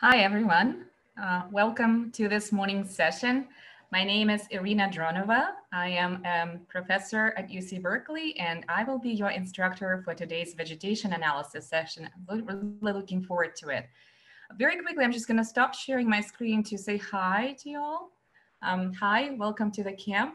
Hi, everyone. Uh, welcome to this morning's session. My name is Iryna Dronova. I am a professor at UC Berkeley, and I will be your instructor for today's vegetation analysis session. I'm really looking forward to it. Very quickly, I'm just going to stop sharing my screen to say hi to you all. Um, hi, welcome to the camp.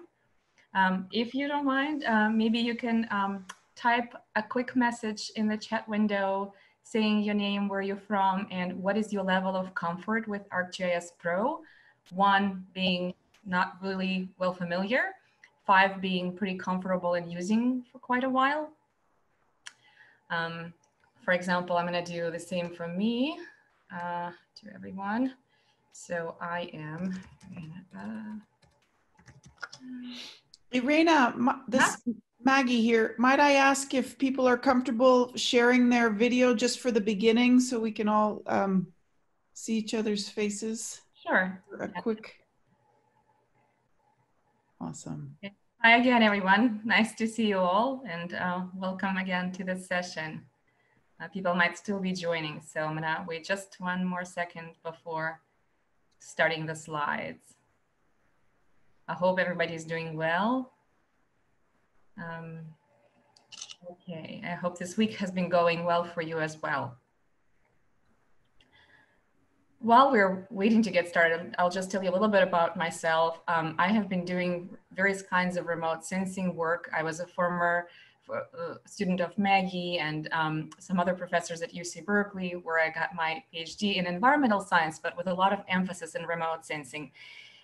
Um, if you don't mind, uh, maybe you can um, type a quick message in the chat window saying your name, where you're from, and what is your level of comfort with ArcGIS Pro. One being not really well familiar, five being pretty comfortable in using for quite a while. Um, for example, I'm going to do the same for me uh, to everyone. So I am. Uh, Iryna, this Maggie here. Might I ask if people are comfortable sharing their video just for the beginning so we can all um, see each other's faces? Sure. A quick. Awesome. Hi again, everyone. Nice to see you all and uh, welcome again to this session. Uh, people might still be joining, so I'm gonna wait just one more second before starting the slides. I hope everybody's doing well. Um, okay, I hope this week has been going well for you as well. While we're waiting to get started, I'll just tell you a little bit about myself. Um, I have been doing various kinds of remote sensing work. I was a former uh, student of Maggie and um, some other professors at UC Berkeley, where I got my PhD in environmental science, but with a lot of emphasis in remote sensing.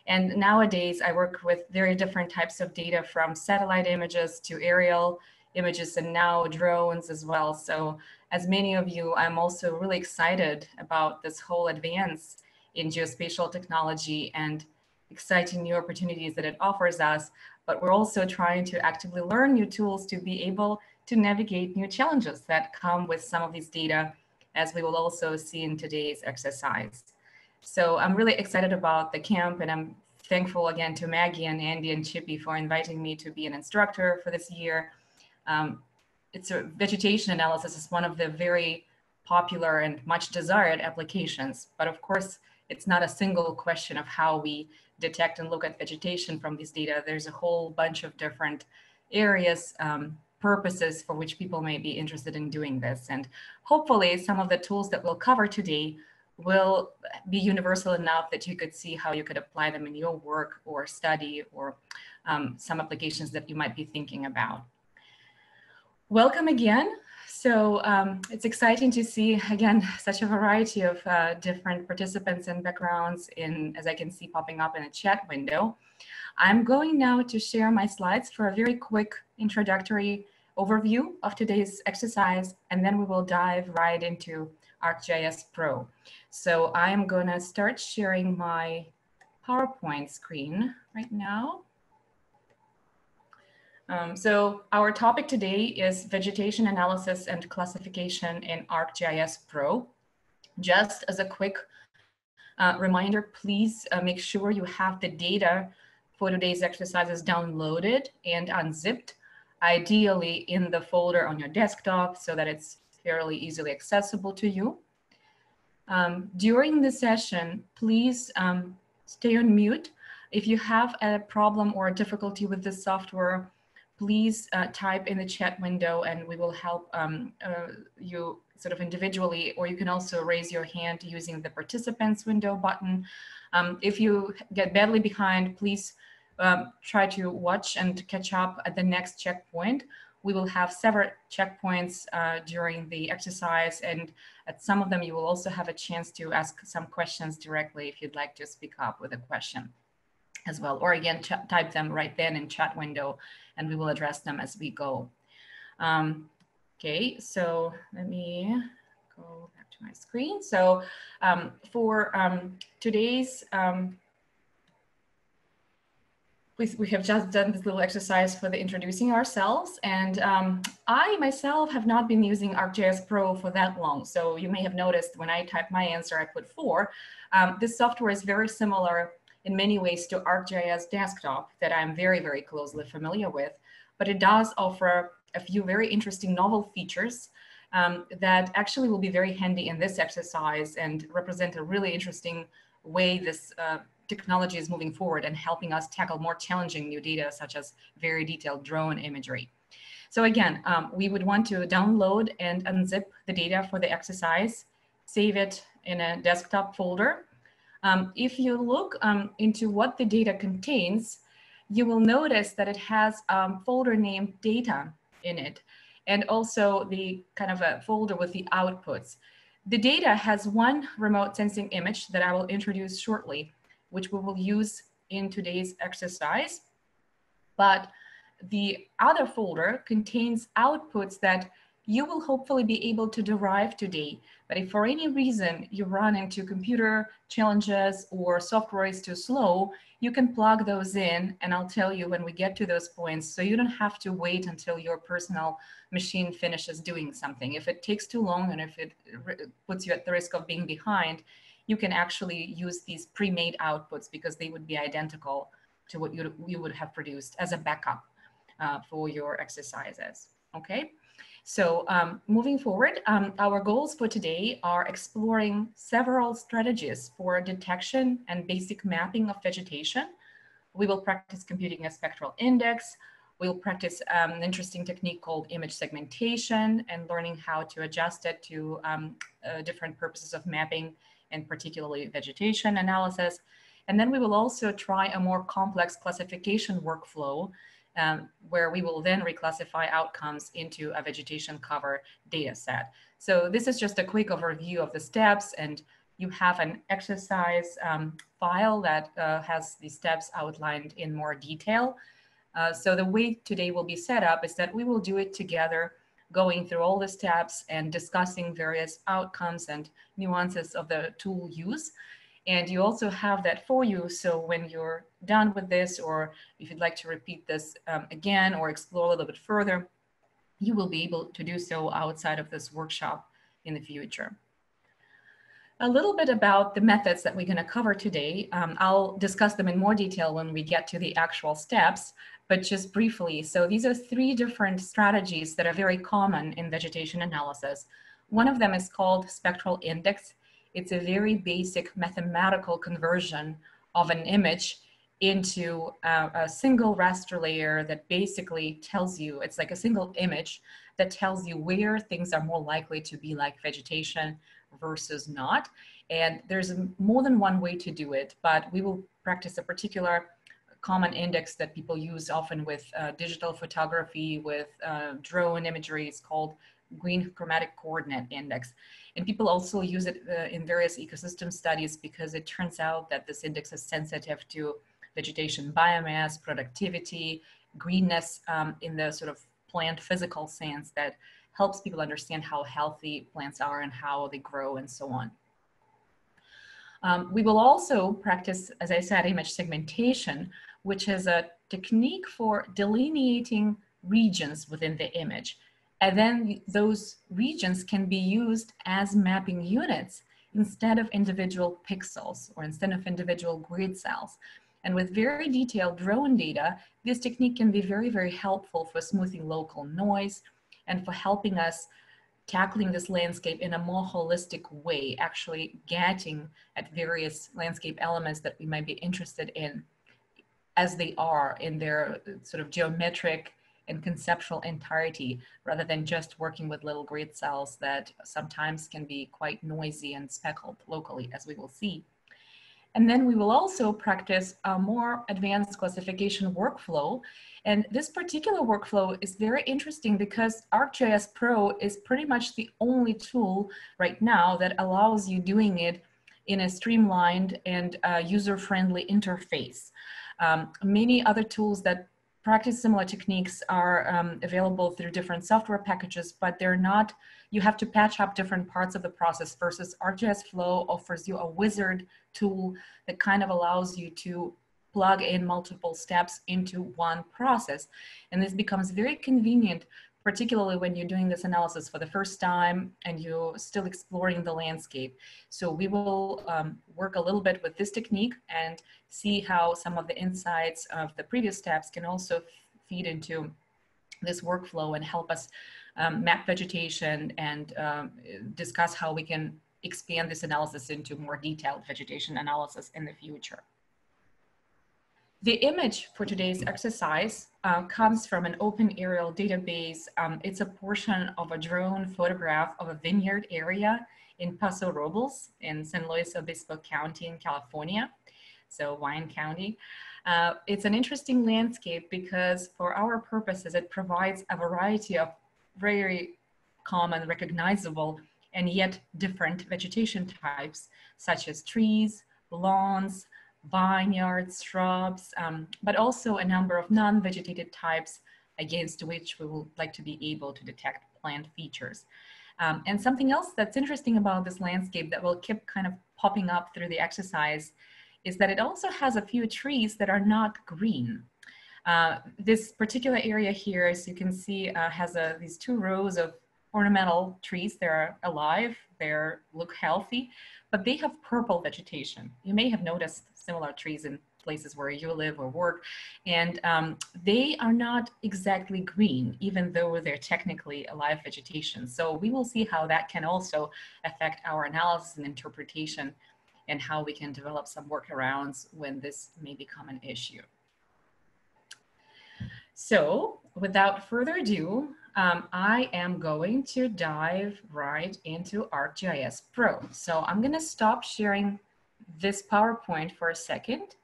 And nowadays I work with very different types of data from satellite images to aerial images and now drones as well. So as many of you, I'm also really excited about this whole advance in geospatial technology and exciting new opportunities that it offers us. But we're also trying to actively learn new tools to be able to navigate new challenges that come with some of these data, as we will also see in today's exercise. So I'm really excited about the camp and I'm thankful again to Maggie and Andy and Chippie for inviting me to be an instructor for this year. Um, it's a vegetation analysis is one of the very popular and much desired applications. But of course, it's not a single question of how we detect and look at vegetation from these data. There's a whole bunch of different areas, um, purposes for which people may be interested in doing this. And hopefully some of the tools that we'll cover today will be universal enough that you could see how you could apply them in your work or study or um, some applications that you might be thinking about. Welcome again. So um, it's exciting to see, again, such a variety of uh, different participants and backgrounds in, as I can see popping up in a chat window. I'm going now to share my slides for a very quick introductory overview of today's exercise, and then we will dive right into ArcGIS Pro. So I'm going to start sharing my PowerPoint screen right now. Um, so our topic today is vegetation analysis and classification in ArcGIS Pro. Just as a quick uh, reminder, please uh, make sure you have the data for today's exercises downloaded and unzipped, ideally in the folder on your desktop so that it's fairly easily accessible to you. Um, during the session, please um, stay on mute. If you have a problem or a difficulty with the software, please uh, type in the chat window and we will help um, uh, you sort of individually, or you can also raise your hand using the participants window button. Um, if you get badly behind, please um, try to watch and catch up at the next checkpoint. We will have several checkpoints uh, during the exercise and at some of them you will also have a chance to ask some questions directly if you'd like to speak up with a question as well. Or again, type them right then in chat window and we will address them as we go. Um, okay, so let me go back to my screen. So um, for um, today's um, we, we have just done this little exercise for the introducing ourselves. And um, I myself have not been using ArcGIS Pro for that long. So you may have noticed when I type my answer, I put four. Um, this software is very similar in many ways to ArcGIS Desktop that I'm very, very closely familiar with. But it does offer a few very interesting novel features um, that actually will be very handy in this exercise and represent a really interesting way this uh, technology is moving forward and helping us tackle more challenging new data such as very detailed drone imagery. So again, um, we would want to download and unzip the data for the exercise, save it in a desktop folder. Um, if you look um, into what the data contains, you will notice that it has a um, folder named data in it and also the kind of a folder with the outputs. The data has one remote sensing image that I will introduce shortly, which we will use in today's exercise. But the other folder contains outputs that you will hopefully be able to derive today. But if for any reason you run into computer challenges or software is too slow, you can plug those in and I'll tell you when we get to those points so you don't have to wait until your personal machine finishes doing something. If it takes too long and if it puts you at the risk of being behind, you can actually use these pre-made outputs because they would be identical to what you, you would have produced as a backup uh, for your exercises, okay? So um, moving forward, um, our goals for today are exploring several strategies for detection and basic mapping of vegetation. We will practice computing a spectral index. We'll practice um, an interesting technique called image segmentation and learning how to adjust it to um, uh, different purposes of mapping and particularly vegetation analysis. And then we will also try a more complex classification workflow um, where we will then reclassify outcomes into a vegetation cover data set. So this is just a quick overview of the steps and you have an exercise um, file that uh, has the steps outlined in more detail. Uh, so the way today will be set up is that we will do it together, going through all the steps and discussing various outcomes and nuances of the tool use. And you also have that for you. So when you're done with this, or if you'd like to repeat this um, again or explore a little bit further, you will be able to do so outside of this workshop in the future. A little bit about the methods that we're going to cover today. Um, I'll discuss them in more detail when we get to the actual steps, but just briefly. So these are three different strategies that are very common in vegetation analysis. One of them is called spectral index. It's a very basic mathematical conversion of an image into uh, a single raster layer that basically tells you, it's like a single image that tells you where things are more likely to be like vegetation versus not. And there's more than one way to do it, but we will practice a particular common index that people use often with uh, digital photography, with uh, drone imagery. It's called green chromatic coordinate index. And people also use it uh, in various ecosystem studies because it turns out that this index is sensitive to vegetation biomass, productivity, greenness um, in the sort of plant physical sense that helps people understand how healthy plants are and how they grow and so on. Um, we will also practice, as I said, image segmentation, which is a technique for delineating regions within the image. And then those regions can be used as mapping units instead of individual pixels or instead of individual grid cells. And with very detailed drone data, this technique can be very, very helpful for smoothing local noise and for helping us tackling this landscape in a more holistic way, actually getting at various landscape elements that we might be interested in as they are in their sort of geometric and conceptual entirety rather than just working with little grid cells that sometimes can be quite noisy and speckled locally as we will see. And then we will also practice a more advanced classification workflow. And this particular workflow is very interesting because ArcGIS Pro is pretty much the only tool right now that allows you doing it in a streamlined and uh, user-friendly interface. Um, many other tools that practice similar techniques are um, available through different software packages, but they're not, you have to patch up different parts of the process versus ArcGIS Pro offers you a wizard tool that kind of allows you to plug in multiple steps into one process. And this becomes very convenient particularly when you're doing this analysis for the first time and you're still exploring the landscape. So we will um, work a little bit with this technique and see how some of the insights of the previous steps can also feed into this workflow and help us um, map vegetation and um, discuss how we can expand this analysis into more detailed vegetation analysis in the future. The image for today's exercise uh, comes from an open aerial database. Um, it's a portion of a drone photograph of a vineyard area in Paso Robles in San Luis Obispo County in California, so Wine County. Uh, it's an interesting landscape because for our purposes, it provides a variety of very common, recognizable, and yet different vegetation types, such as trees, lawns, vineyards, shrubs, um, but also a number of non-vegetated types against which we would like to be able to detect plant features. Um, and something else that's interesting about this landscape that will keep kind of popping up through the exercise is that it also has a few trees that are not green. Uh, this particular area here, as you can see, uh, has a, these two rows of ornamental trees. They're alive, they look healthy, but they have purple vegetation. You may have noticed similar trees in places where you live or work, and um, they are not exactly green, even though they're technically alive vegetation. So we will see how that can also affect our analysis and interpretation and how we can develop some workarounds when this may become an issue. So without further ado, um, I am going to dive right into ArcGIS Pro. So I'm gonna stop sharing this PowerPoint for a second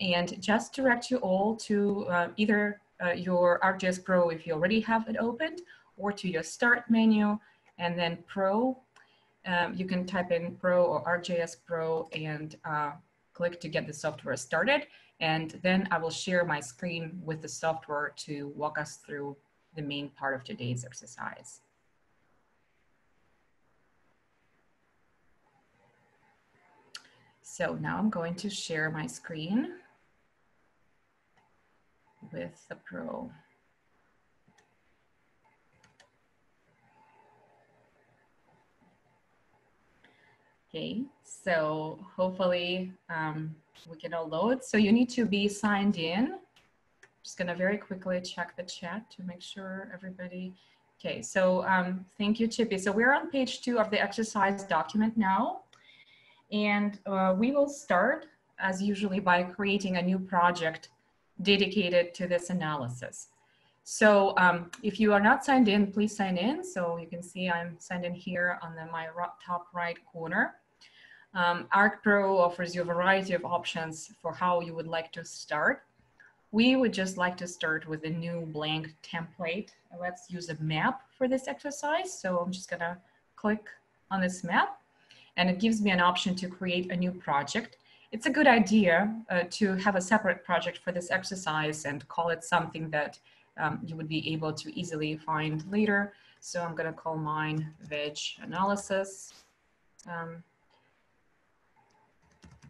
and just direct you all to uh, either uh, your ArcGIS Pro if you already have it opened or to your start menu and then Pro. Um, you can type in Pro or ArcGIS Pro and uh, click to get the software started. And then I will share my screen with the software to walk us through the main part of today's exercise. So now I'm going to share my screen with the Pro. Okay, so hopefully um, we can all load. So you need to be signed in. Just gonna very quickly check the chat to make sure everybody. Okay, so um, thank you, Chippie. So we're on page two of the exercise document now. And uh, we will start as usually by creating a new project dedicated to this analysis. So um, if you are not signed in, please sign in. So you can see I'm signed in here on the, my top right corner. Um, ArcPro offers you a variety of options for how you would like to start. We would just like to start with a new blank template. Let's use a map for this exercise. So I'm just gonna click on this map and it gives me an option to create a new project. It's a good idea uh, to have a separate project for this exercise and call it something that um, you would be able to easily find later. So I'm gonna call mine veg analysis. Um,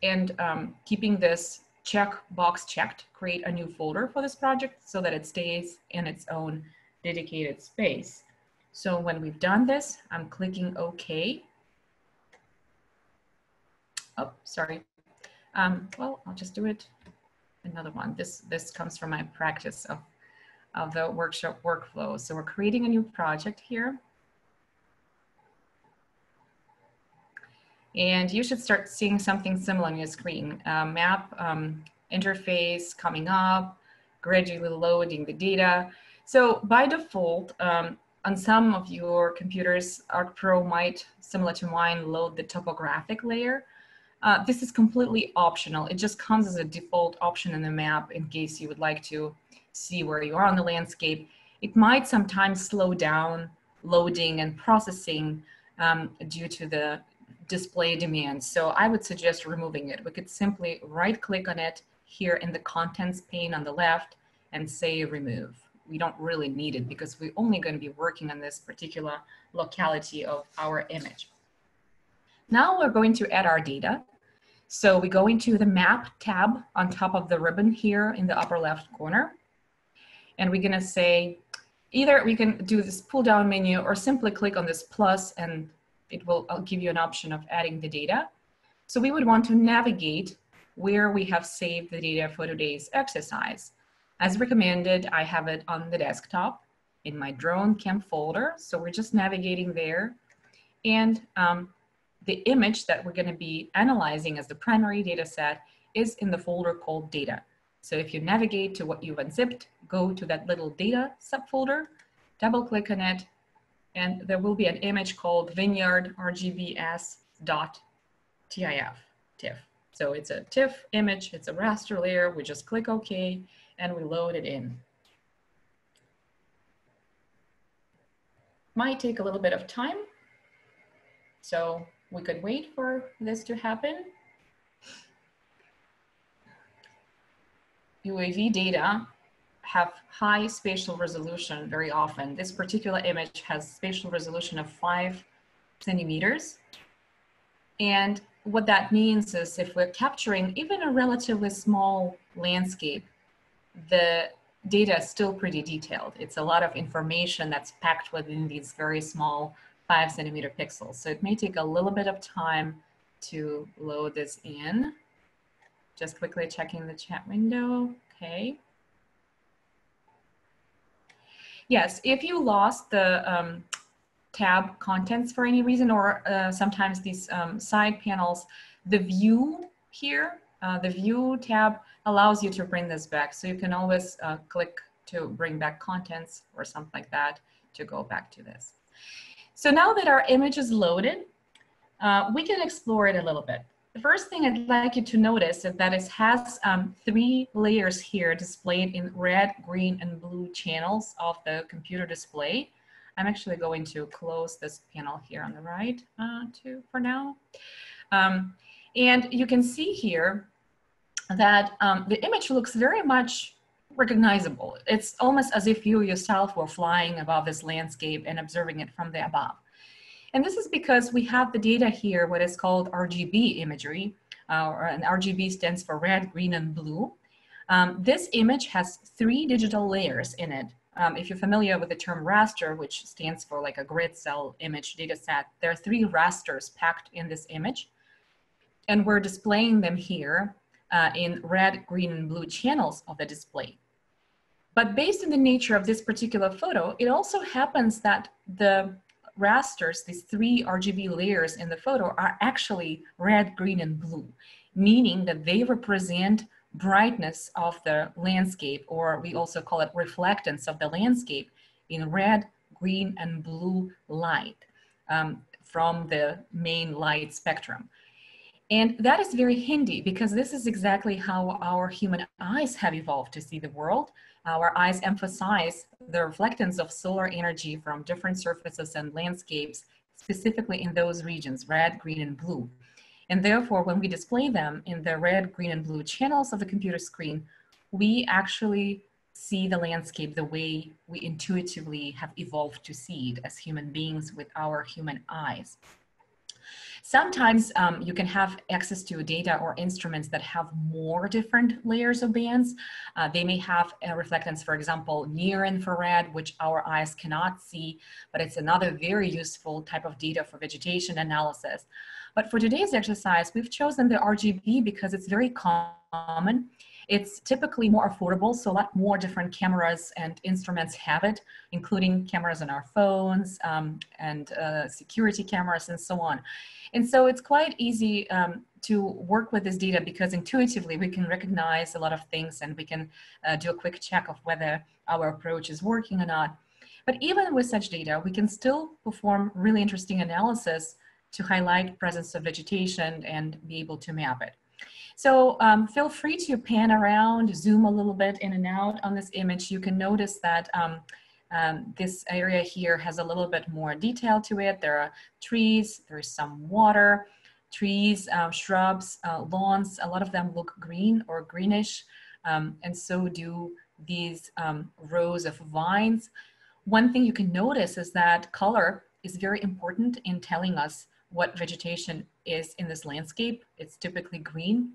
and um, keeping this check box checked, create a new folder for this project so that it stays in its own dedicated space. So when we've done this, I'm clicking OK. Oh, sorry. Um, well, I'll just do it. Another one. This this comes from my practice of, of the workshop workflow. So we're creating a new project here. And you should start seeing something similar on your screen. Uh, map um, interface coming up, gradually loading the data. So by default, um, on some of your computers, ArcPro might, similar to mine, load the topographic layer. Uh, this is completely optional. It just comes as a default option in the map in case you would like to see where you are on the landscape. It might sometimes slow down loading and processing um, due to the display demands. So I would suggest removing it. We could simply right click on it here in the contents pane on the left and say remove. We don't really need it because we're only going to be working on this particular locality of our image. Now we're going to add our data. So we go into the map tab on top of the ribbon here in the upper left corner. And we're going to say either we can do this pull down menu or simply click on this plus and it will I'll give you an option of adding the data. So we would want to navigate where we have saved the data for today's exercise. As recommended, I have it on the desktop. in my DroneCamp folder. So we're just navigating there. And um, the image that we're gonna be analyzing as the primary data set is in the folder called data. So if you navigate to what you've unzipped, go to that little data subfolder, double click on it, and there will be an image called vineyard rgbs dot TIF, TIFF. So it's a TIFF image, it's a raster layer, we just click OK, and we load it in. Might take a little bit of time, so we could wait for this to happen. UAV data have high spatial resolution very often. This particular image has spatial resolution of five centimeters. And what that means is if we're capturing even a relatively small landscape, the data is still pretty detailed. It's a lot of information that's packed within these very small five centimeter pixels. So it may take a little bit of time to load this in. Just quickly checking the chat window, okay. Yes, if you lost the um, tab contents for any reason, or uh, sometimes these um, side panels, the view here, uh, the view tab allows you to bring this back. So you can always uh, click to bring back contents or something like that to go back to this. So now that our image is loaded, uh, we can explore it a little bit. The first thing I'd like you to notice is that it has um, three layers here displayed in red, green, and blue channels of the computer display. I'm actually going to close this panel here on the right uh, for now. Um, and you can see here that um, the image looks very much recognizable. It's almost as if you yourself were flying above this landscape and observing it from the above. And this is because we have the data here, what is called RGB imagery, uh, or an RGB stands for red, green, and blue. Um, this image has three digital layers in it. Um, if you're familiar with the term raster, which stands for like a grid cell image data set, there are three rasters packed in this image. And we're displaying them here uh, in red, green, and blue channels of the display. But based on the nature of this particular photo, it also happens that the rasters, these three RGB layers in the photo are actually red, green, and blue, meaning that they represent brightness of the landscape, or we also call it reflectance of the landscape in red, green, and blue light um, from the main light spectrum. And that is very handy because this is exactly how our human eyes have evolved to see the world. Our eyes emphasize the reflectance of solar energy from different surfaces and landscapes, specifically in those regions, red, green, and blue. And therefore, when we display them in the red, green, and blue channels of the computer screen, we actually see the landscape the way we intuitively have evolved to see it as human beings with our human eyes. Sometimes um, you can have access to data or instruments that have more different layers of bands. Uh, they may have a reflectance, for example, near infrared, which our eyes cannot see, but it's another very useful type of data for vegetation analysis. But for today's exercise, we've chosen the RGB because it's very common. It's typically more affordable, so a lot more different cameras and instruments have it, including cameras on our phones um, and uh, security cameras and so on. And so it's quite easy um, to work with this data because intuitively we can recognize a lot of things and we can uh, do a quick check of whether our approach is working or not. But even with such data, we can still perform really interesting analysis to highlight presence of vegetation and be able to map it. So um, feel free to pan around, zoom a little bit in and out on this image. You can notice that um, um, this area here has a little bit more detail to it. There are trees, there's some water, trees, uh, shrubs, uh, lawns. A lot of them look green or greenish, um, and so do these um, rows of vines. One thing you can notice is that color is very important in telling us what vegetation is in this landscape. It's typically green.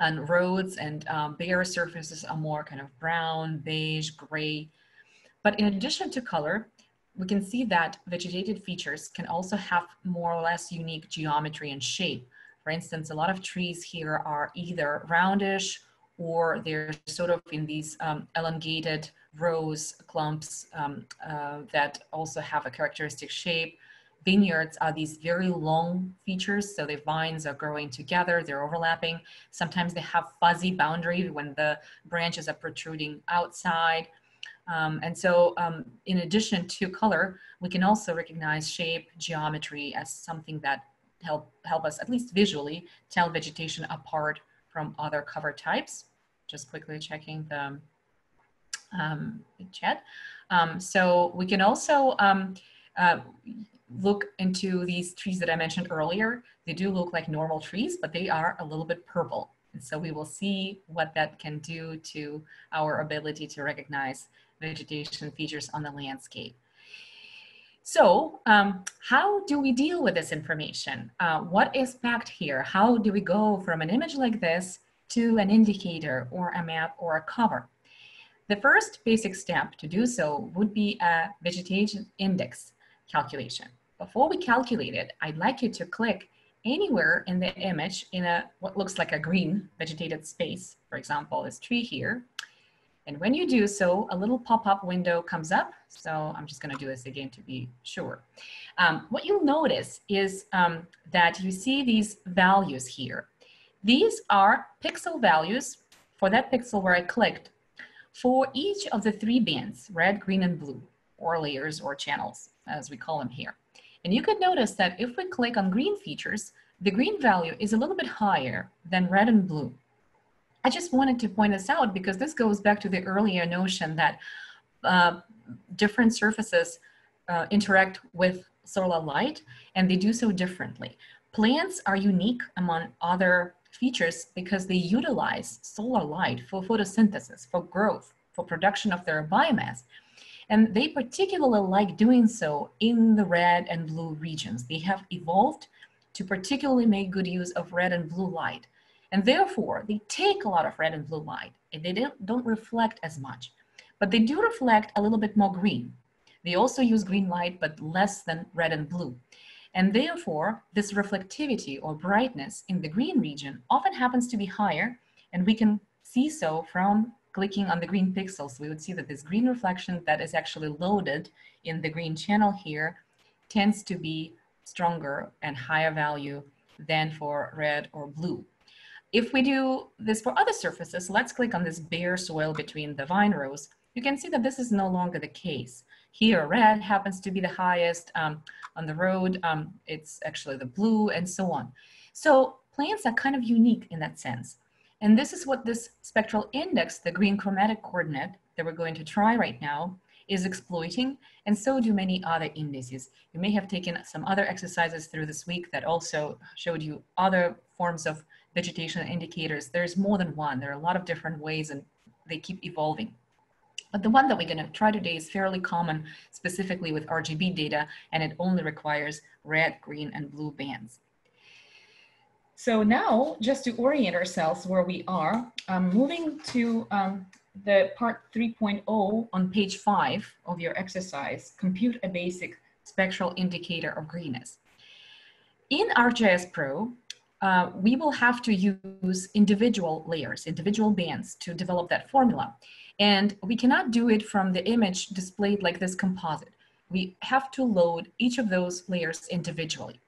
And roads and um, bare surfaces are more kind of brown, beige, gray. But in addition to color, we can see that vegetated features can also have more or less unique geometry and shape. For instance, a lot of trees here are either roundish or they're sort of in these um, elongated rows, clumps um, uh, that also have a characteristic shape. Vineyards are these very long features, so the vines are growing together, they're overlapping. Sometimes they have fuzzy boundary when the branches are protruding outside. Um, and so um, in addition to color, we can also recognize shape, geometry as something that help, help us at least visually tell vegetation apart from other cover types. Just quickly checking the um, chat. Um, so we can also um, uh, look into these trees that I mentioned earlier. They do look like normal trees, but they are a little bit purple. And so we will see what that can do to our ability to recognize vegetation features on the landscape. So um, how do we deal with this information? Uh, what is packed here? How do we go from an image like this to an indicator or a map or a cover? The first basic step to do so would be a vegetation index calculation. Before we calculate it, I'd like you to click anywhere in the image in a what looks like a green vegetated space, for example, this tree here, and when you do so, a little pop-up window comes up. So I'm just gonna do this again to be sure. Um, what you'll notice is um, that you see these values here. These are pixel values for that pixel where I clicked for each of the three bands, red, green, and blue, or layers or channels, as we call them here. And you could notice that if we click on green features, the green value is a little bit higher than red and blue. I just wanted to point this out because this goes back to the earlier notion that uh, different surfaces uh, interact with solar light and they do so differently. Plants are unique among other features because they utilize solar light for photosynthesis, for growth, for production of their biomass. And they particularly like doing so in the red and blue regions. They have evolved to particularly make good use of red and blue light. And therefore, they take a lot of red and blue light and they don't, don't reflect as much, but they do reflect a little bit more green. They also use green light, but less than red and blue. And therefore, this reflectivity or brightness in the green region often happens to be higher, and we can see so from clicking on the green pixels. We would see that this green reflection that is actually loaded in the green channel here tends to be stronger and higher value than for red or blue. If we do this for other surfaces, let's click on this bare soil between the vine rows. You can see that this is no longer the case. Here, red happens to be the highest um, on the road. Um, it's actually the blue and so on. So plants are kind of unique in that sense. And this is what this spectral index, the green chromatic coordinate that we're going to try right now, is exploiting, and so do many other indices. You may have taken some other exercises through this week that also showed you other forms of vegetation indicators. There's more than one. There are a lot of different ways and they keep evolving. But the one that we're going to try today is fairly common, specifically with RGB data, and it only requires red, green, and blue bands. So now, just to orient ourselves where we are, I'm moving to um, the part 3.0 on page five of your exercise, compute a basic spectral indicator of greenness. In ArcGIS Pro, uh, we will have to use individual layers, individual bands to develop that formula. And we cannot do it from the image displayed like this composite. We have to load each of those layers individually.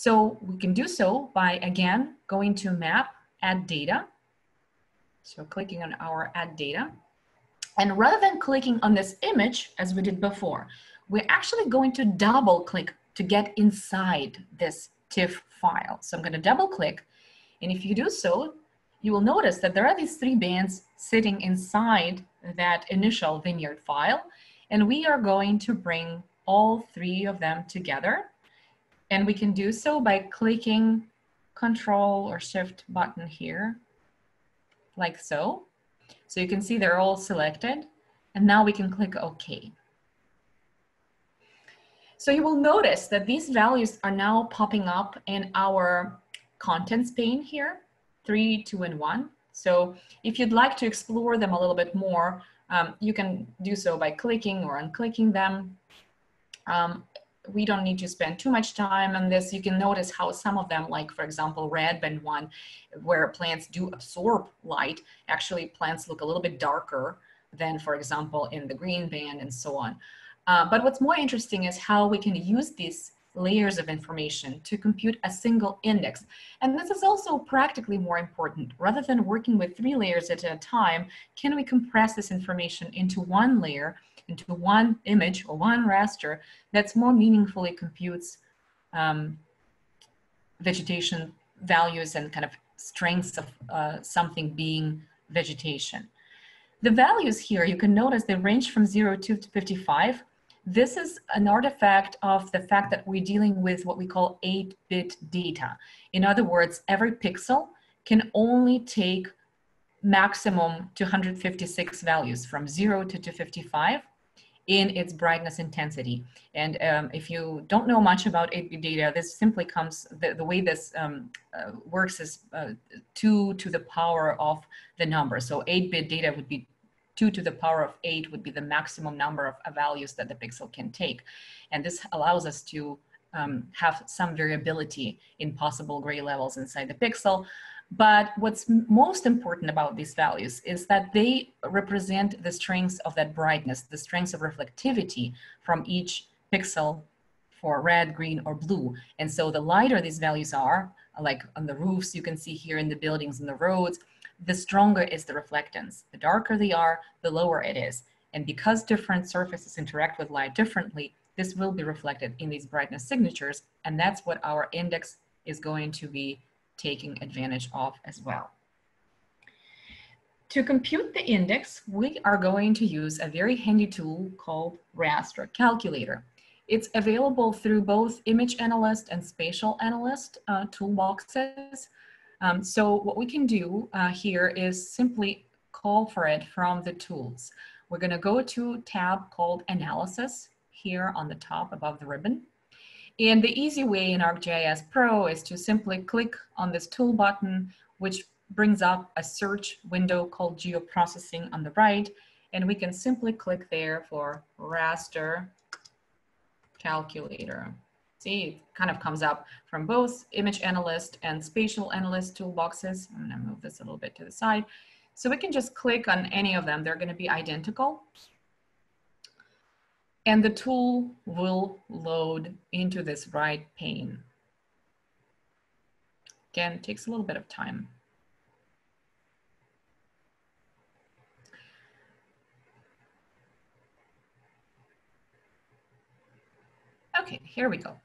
So we can do so by, again, going to map, add data. So clicking on our add data. And rather than clicking on this image, as we did before, we're actually going to double click to get inside this TIFF file. So I'm going to double click. And if you do so, you will notice that there are these three bands sitting inside that initial vineyard file. And we are going to bring all three of them together. And we can do so by clicking control or shift button here, like so. So you can see they're all selected. And now we can click OK. So you will notice that these values are now popping up in our contents pane here, three, two, and one. So if you'd like to explore them a little bit more, um, you can do so by clicking or unclicking them. Um, we don't need to spend too much time on this. You can notice how some of them, like for example, red band one, where plants do absorb light, actually plants look a little bit darker than, for example, in the green band and so on. Uh, but what's more interesting is how we can use these layers of information to compute a single index. And this is also practically more important. Rather than working with three layers at a time, can we compress this information into one layer, into one image or one raster that's more meaningfully computes um, vegetation values and kind of strengths of uh, something being vegetation. The values here, you can notice they range from 0 to 55. This is an artifact of the fact that we're dealing with what we call 8-bit data. In other words, every pixel can only take maximum 256 values from 0 to 255 in its brightness intensity. And um, if you don't know much about 8-bit data, this simply comes, the, the way this um, uh, works is uh, 2 to the power of the number. So 8-bit data would be 2 to the power of 8 would be the maximum number of uh, values that the pixel can take. And this allows us to um, have some variability in possible gray levels inside the pixel. But what's most important about these values is that they represent the strengths of that brightness, the strengths of reflectivity from each pixel for red, green, or blue. And so the lighter these values are, like on the roofs you can see here in the buildings and the roads, the stronger is the reflectance. The darker they are, the lower it is. And because different surfaces interact with light differently, this will be reflected in these brightness signatures. And that's what our index is going to be taking advantage of as well. To compute the index, we are going to use a very handy tool called raster calculator. It's available through both image analyst and spatial analyst uh, toolboxes. Um, so what we can do uh, here is simply call for it from the tools. We're gonna go to tab called analysis here on the top above the ribbon. And the easy way in ArcGIS Pro is to simply click on this tool button, which brings up a search window called geoprocessing on the right. And we can simply click there for raster calculator. See, it kind of comes up from both image analyst and spatial analyst toolboxes. I'm gonna move this a little bit to the side. So we can just click on any of them. They're gonna be identical and the tool will load into this right pane. Again, takes a little bit of time. Okay, here we go.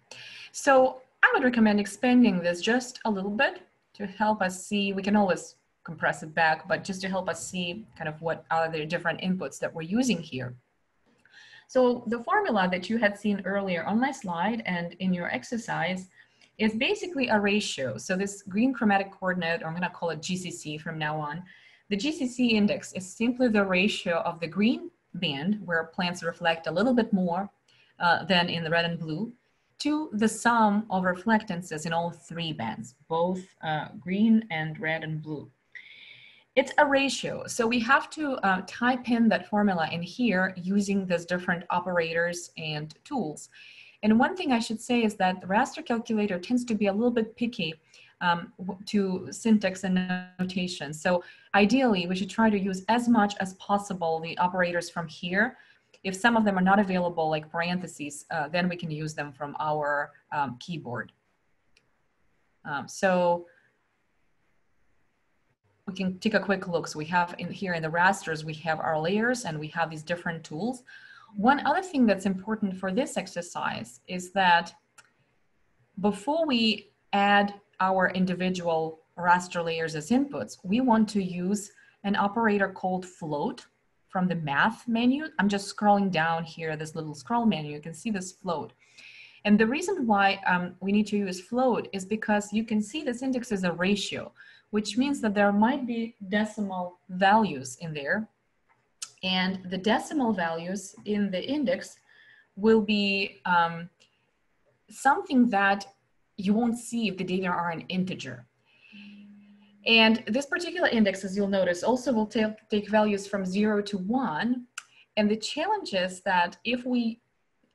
So I would recommend expanding this just a little bit to help us see, we can always compress it back, but just to help us see kind of what are the different inputs that we're using here. So the formula that you had seen earlier on my slide and in your exercise is basically a ratio. So this green chromatic coordinate, or I'm gonna call it GCC from now on, the GCC index is simply the ratio of the green band, where plants reflect a little bit more uh, than in the red and blue, to the sum of reflectances in all three bands, both uh, green and red and blue. It's a ratio. So we have to uh, type in that formula in here using these different operators and tools. And one thing I should say is that the raster calculator tends to be a little bit picky um, to syntax and notation. So ideally, we should try to use as much as possible the operators from here. If some of them are not available, like parentheses, uh, then we can use them from our um, keyboard. Um, so we can take a quick look. So we have in here in the rasters, we have our layers and we have these different tools. One other thing that's important for this exercise is that before we add our individual raster layers as inputs, we want to use an operator called float from the math menu. I'm just scrolling down here, this little scroll menu, you can see this float. And the reason why um, we need to use float is because you can see this index is a ratio which means that there might be decimal values in there. And the decimal values in the index will be um, something that you won't see if the data are an integer. And this particular index, as you'll notice, also will take, take values from zero to one. And the challenge is that if we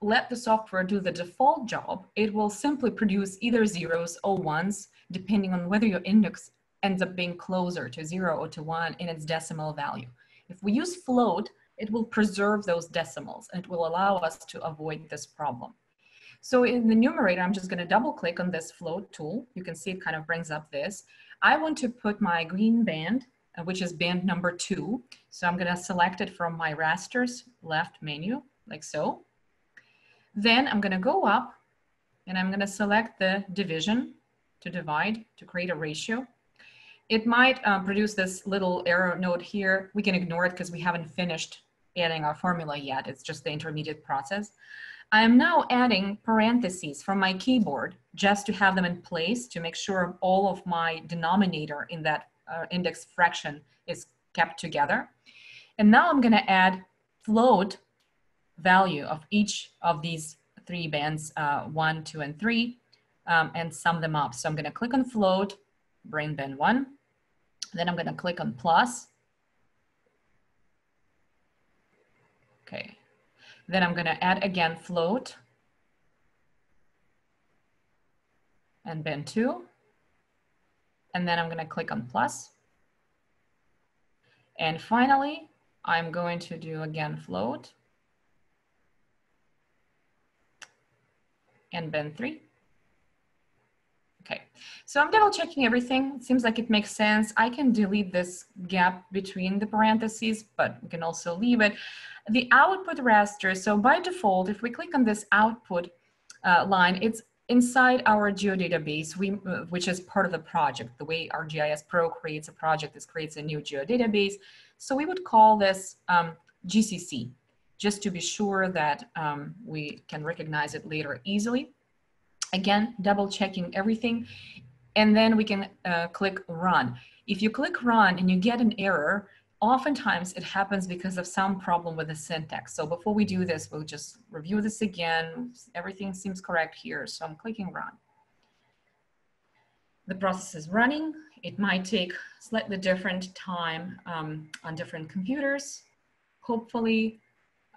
let the software do the default job, it will simply produce either zeros or ones, depending on whether your index ends up being closer to zero or to one in its decimal value. If we use float, it will preserve those decimals and it will allow us to avoid this problem. So in the numerator, I'm just gonna double click on this float tool. You can see it kind of brings up this. I want to put my green band, uh, which is band number two. So I'm gonna select it from my rasters left menu, like so. Then I'm gonna go up and I'm gonna select the division to divide, to create a ratio. It might um, produce this little error note here. We can ignore it because we haven't finished adding our formula yet. It's just the intermediate process. I am now adding parentheses from my keyboard just to have them in place to make sure all of my denominator in that uh, index fraction is kept together. And now I'm gonna add float value of each of these three bands, uh, one, two, and three, um, and sum them up. So I'm gonna click on float, bring band one, then I'm going to click on plus. Okay. Then I'm going to add again float and band 2. And then I'm going to click on plus. And finally, I'm going to do again float and band 3 so I'm double checking everything. It seems like it makes sense. I can delete this gap between the parentheses, but we can also leave it. The output raster, so by default, if we click on this output uh, line, it's inside our geodatabase, we, uh, which is part of the project. The way ArcGIS Pro creates a project, this creates a new geodatabase. So we would call this um, GCC, just to be sure that um, we can recognize it later easily. Again, double checking everything. And then we can uh, click run. If you click run and you get an error, oftentimes it happens because of some problem with the syntax. So before we do this, we'll just review this again. Everything seems correct here. So I'm clicking run. The process is running. It might take slightly different time um, on different computers. Hopefully,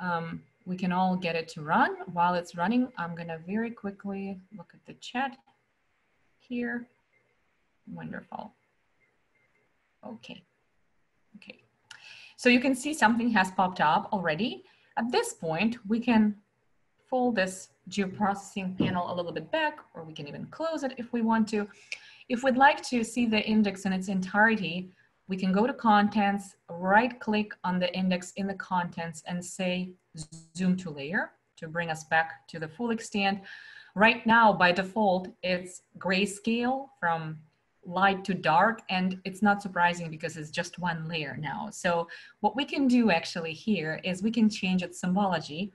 um, we can all get it to run. While it's running, I'm gonna very quickly look at the chat here. Wonderful. Okay, okay. So you can see something has popped up already. At this point, we can fold this geoprocessing panel a little bit back, or we can even close it if we want to. If we'd like to see the index in its entirety, we can go to contents, right click on the index in the contents and say zoom to layer to bring us back to the full extent. Right now, by default, it's grayscale from light to dark, and it's not surprising because it's just one layer now. So what we can do actually here is we can change its symbology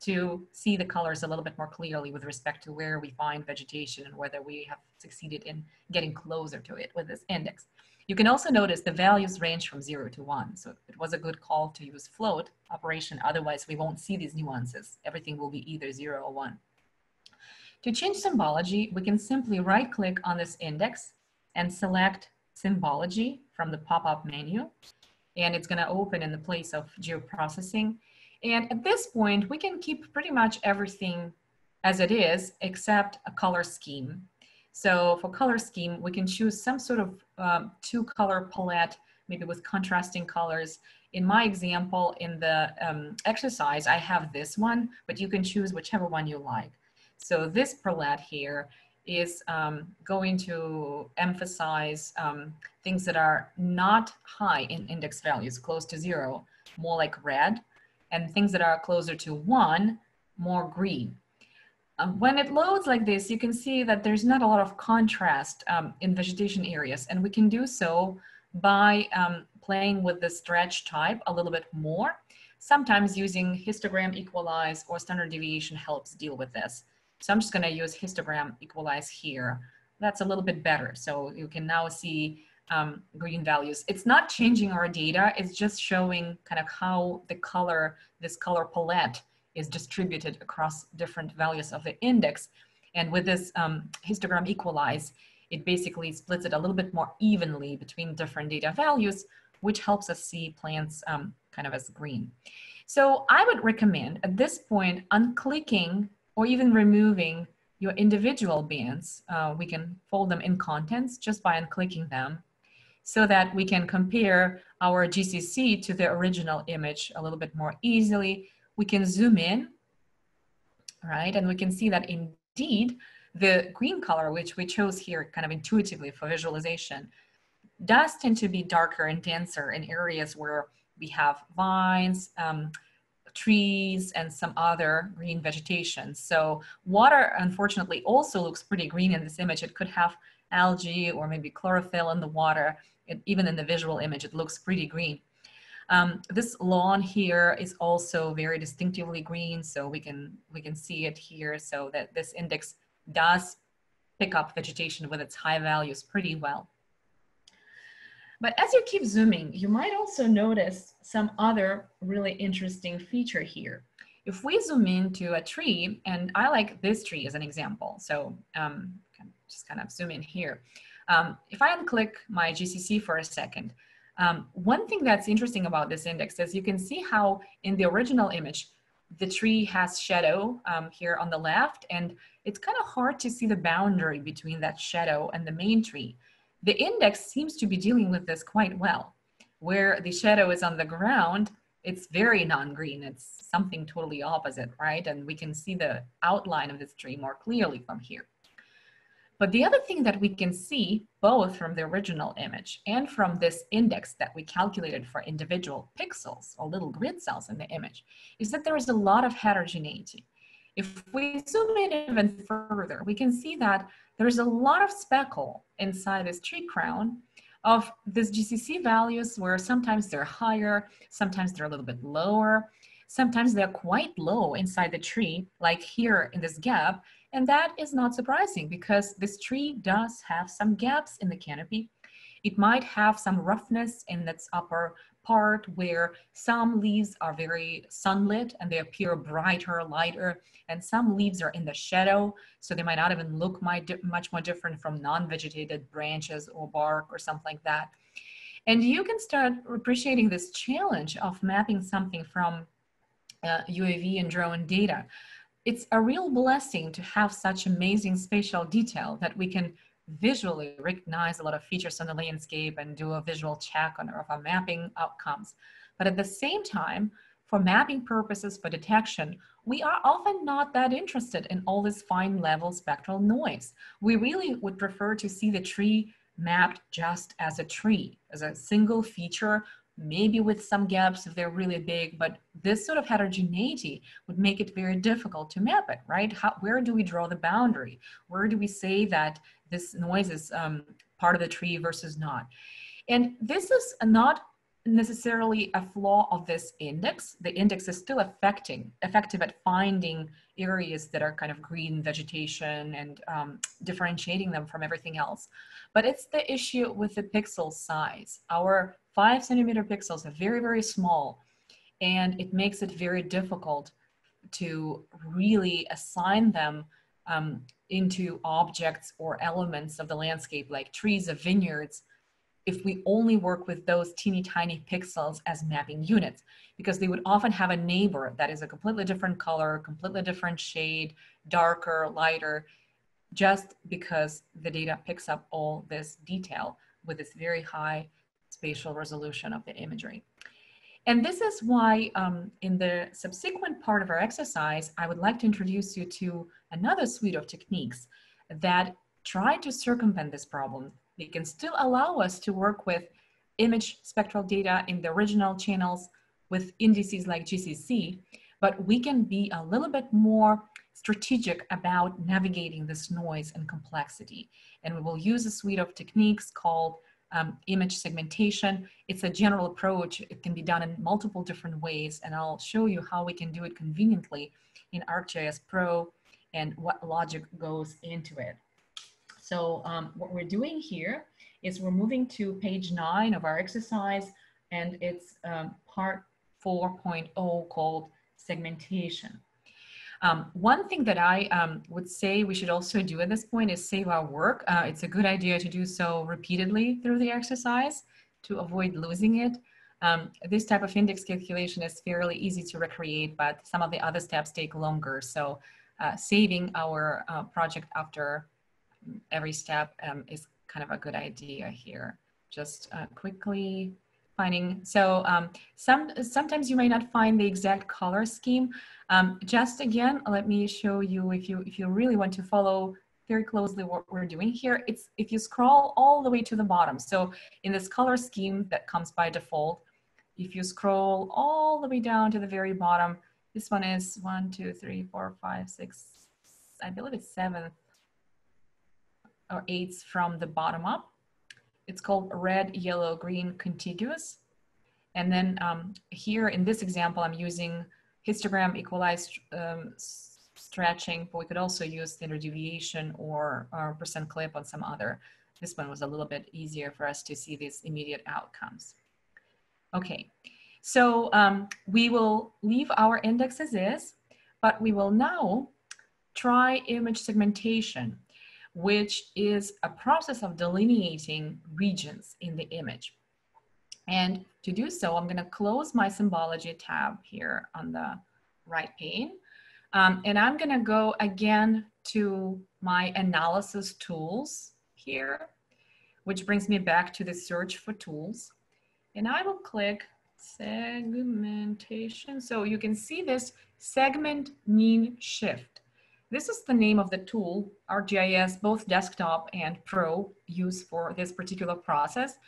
to see the colors a little bit more clearly with respect to where we find vegetation and whether we have succeeded in getting closer to it with this index. You can also notice the values range from zero to one. So it was a good call to use float operation. Otherwise, we won't see these nuances. Everything will be either zero or one. To change symbology, we can simply right click on this index and select symbology from the pop-up menu. And it's gonna open in the place of geoprocessing. And at this point, we can keep pretty much everything as it is, except a color scheme. So for color scheme, we can choose some sort of um, two color palette, maybe with contrasting colors. In my example, in the um, exercise, I have this one, but you can choose whichever one you like. So this palette here is um, going to emphasize um, things that are not high in index values, close to zero, more like red, and things that are closer to one, more green. Um, when it loads like this, you can see that there's not a lot of contrast um, in vegetation areas, and we can do so by um, playing with the stretch type a little bit more. Sometimes using histogram equalize or standard deviation helps deal with this. So I'm just gonna use histogram equalize here. That's a little bit better. So you can now see um, green values. It's not changing our data, it's just showing kind of how the color, this color palette is distributed across different values of the index. And with this um, histogram equalize, it basically splits it a little bit more evenly between different data values, which helps us see plants um, kind of as green. So I would recommend at this point unclicking or even removing your individual bands. Uh, we can fold them in contents just by unclicking them. so that we can compare our GCC to the original image a little bit more easily. We can zoom in, right? And we can see that indeed the green color, which we chose here kind of intuitively for visualization, does tend to be darker and denser in areas where we have vines, um, trees, and some other green vegetation. So water, unfortunately, also looks pretty green in this image. It could have algae or maybe chlorophyll in the water. It, even in the visual image, it looks pretty green. Um, this lawn here is also very distinctively green, so we can we can see it here. So that this index does pick up vegetation with its high values pretty well. But as you keep zooming, you might also notice some other really interesting feature here. If we zoom into a tree, and I like this tree as an example, so um, just kind of zoom in here. Um, if I unclick my GCC for a second, um, one thing that's interesting about this index is you can see how in the original image, the tree has shadow um, here on the left, and it's kind of hard to see the boundary between that shadow and the main tree. The index seems to be dealing with this quite well. Where the shadow is on the ground, it's very non-green. It's something totally opposite, right? And we can see the outline of this tree more clearly from here. But the other thing that we can see, both from the original image and from this index that we calculated for individual pixels or little grid cells in the image, is that there is a lot of heterogeneity. If we zoom in even further, we can see that there's a lot of speckle inside this tree crown of these GCC values where sometimes they're higher, sometimes they're a little bit lower, sometimes they're quite low inside the tree, like here in this gap, and that is not surprising because this tree does have some gaps in the canopy. It might have some roughness in its upper part where some leaves are very sunlit and they appear brighter, lighter, and some leaves are in the shadow, so they might not even look much more different from non-vegetated branches or bark or something like that. And you can start appreciating this challenge of mapping something from uh, UAV and drone data it's a real blessing to have such amazing spatial detail that we can visually recognize a lot of features on the landscape and do a visual check on our mapping outcomes. But at the same time, for mapping purposes for detection, we are often not that interested in all this fine level spectral noise. We really would prefer to see the tree mapped just as a tree, as a single feature maybe with some gaps if they're really big, but this sort of heterogeneity would make it very difficult to map it, right? How, where do we draw the boundary? Where do we say that this noise is um, part of the tree versus not? And this is not necessarily a flaw of this index. The index is still affecting, effective at finding areas that are kind of green vegetation and um, differentiating them from everything else. But it's the issue with the pixel size. Our five centimeter pixels are very, very small, and it makes it very difficult to really assign them um, into objects or elements of the landscape like trees or vineyards if we only work with those teeny tiny pixels as mapping units because they would often have a neighbor that is a completely different color, completely different shade, darker, lighter, just because the data picks up all this detail with this very high spatial resolution of the imagery. And this is why um, in the subsequent part of our exercise, I would like to introduce you to another suite of techniques that try to circumvent this problem. They can still allow us to work with image spectral data in the original channels with indices like GCC, but we can be a little bit more strategic about navigating this noise and complexity. And we will use a suite of techniques called um, image segmentation. It's a general approach. It can be done in multiple different ways, and I'll show you how we can do it conveniently in ArcGIS Pro and what logic goes into it. So um, what we're doing here is we're moving to page nine of our exercise, and it's um, part 4.0 called segmentation. Um, one thing that I um, would say we should also do at this point is save our work. Uh, it's a good idea to do so repeatedly through the exercise to avoid losing it. Um, this type of index calculation is fairly easy to recreate, but some of the other steps take longer. So uh, saving our uh, project after every step um, is kind of a good idea here. just uh, quickly finding. So um, some sometimes you may not find the exact color scheme. Um, just again, let me show you if you if you really want to follow very closely what we're doing here. It's if you scroll all the way to the bottom. So in this color scheme that comes by default, if you scroll all the way down to the very bottom, this one is one, two, three, four, five, six, I believe it's seventh or eighth from the bottom up. It's called red, yellow, green contiguous. And then um, here in this example, I'm using histogram equalized um, stretching, but we could also use standard deviation or, or percent clip on some other. This one was a little bit easier for us to see these immediate outcomes. Okay, so um, we will leave our index as is, but we will now try image segmentation which is a process of delineating regions in the image. And to do so, I'm going to close my symbology tab here on the right pane. Um, and I'm going to go again to my analysis tools here, which brings me back to the search for tools. And I will click segmentation. So you can see this segment mean shift. This is the name of the tool ArcGIS, both desktop and pro use for this particular process.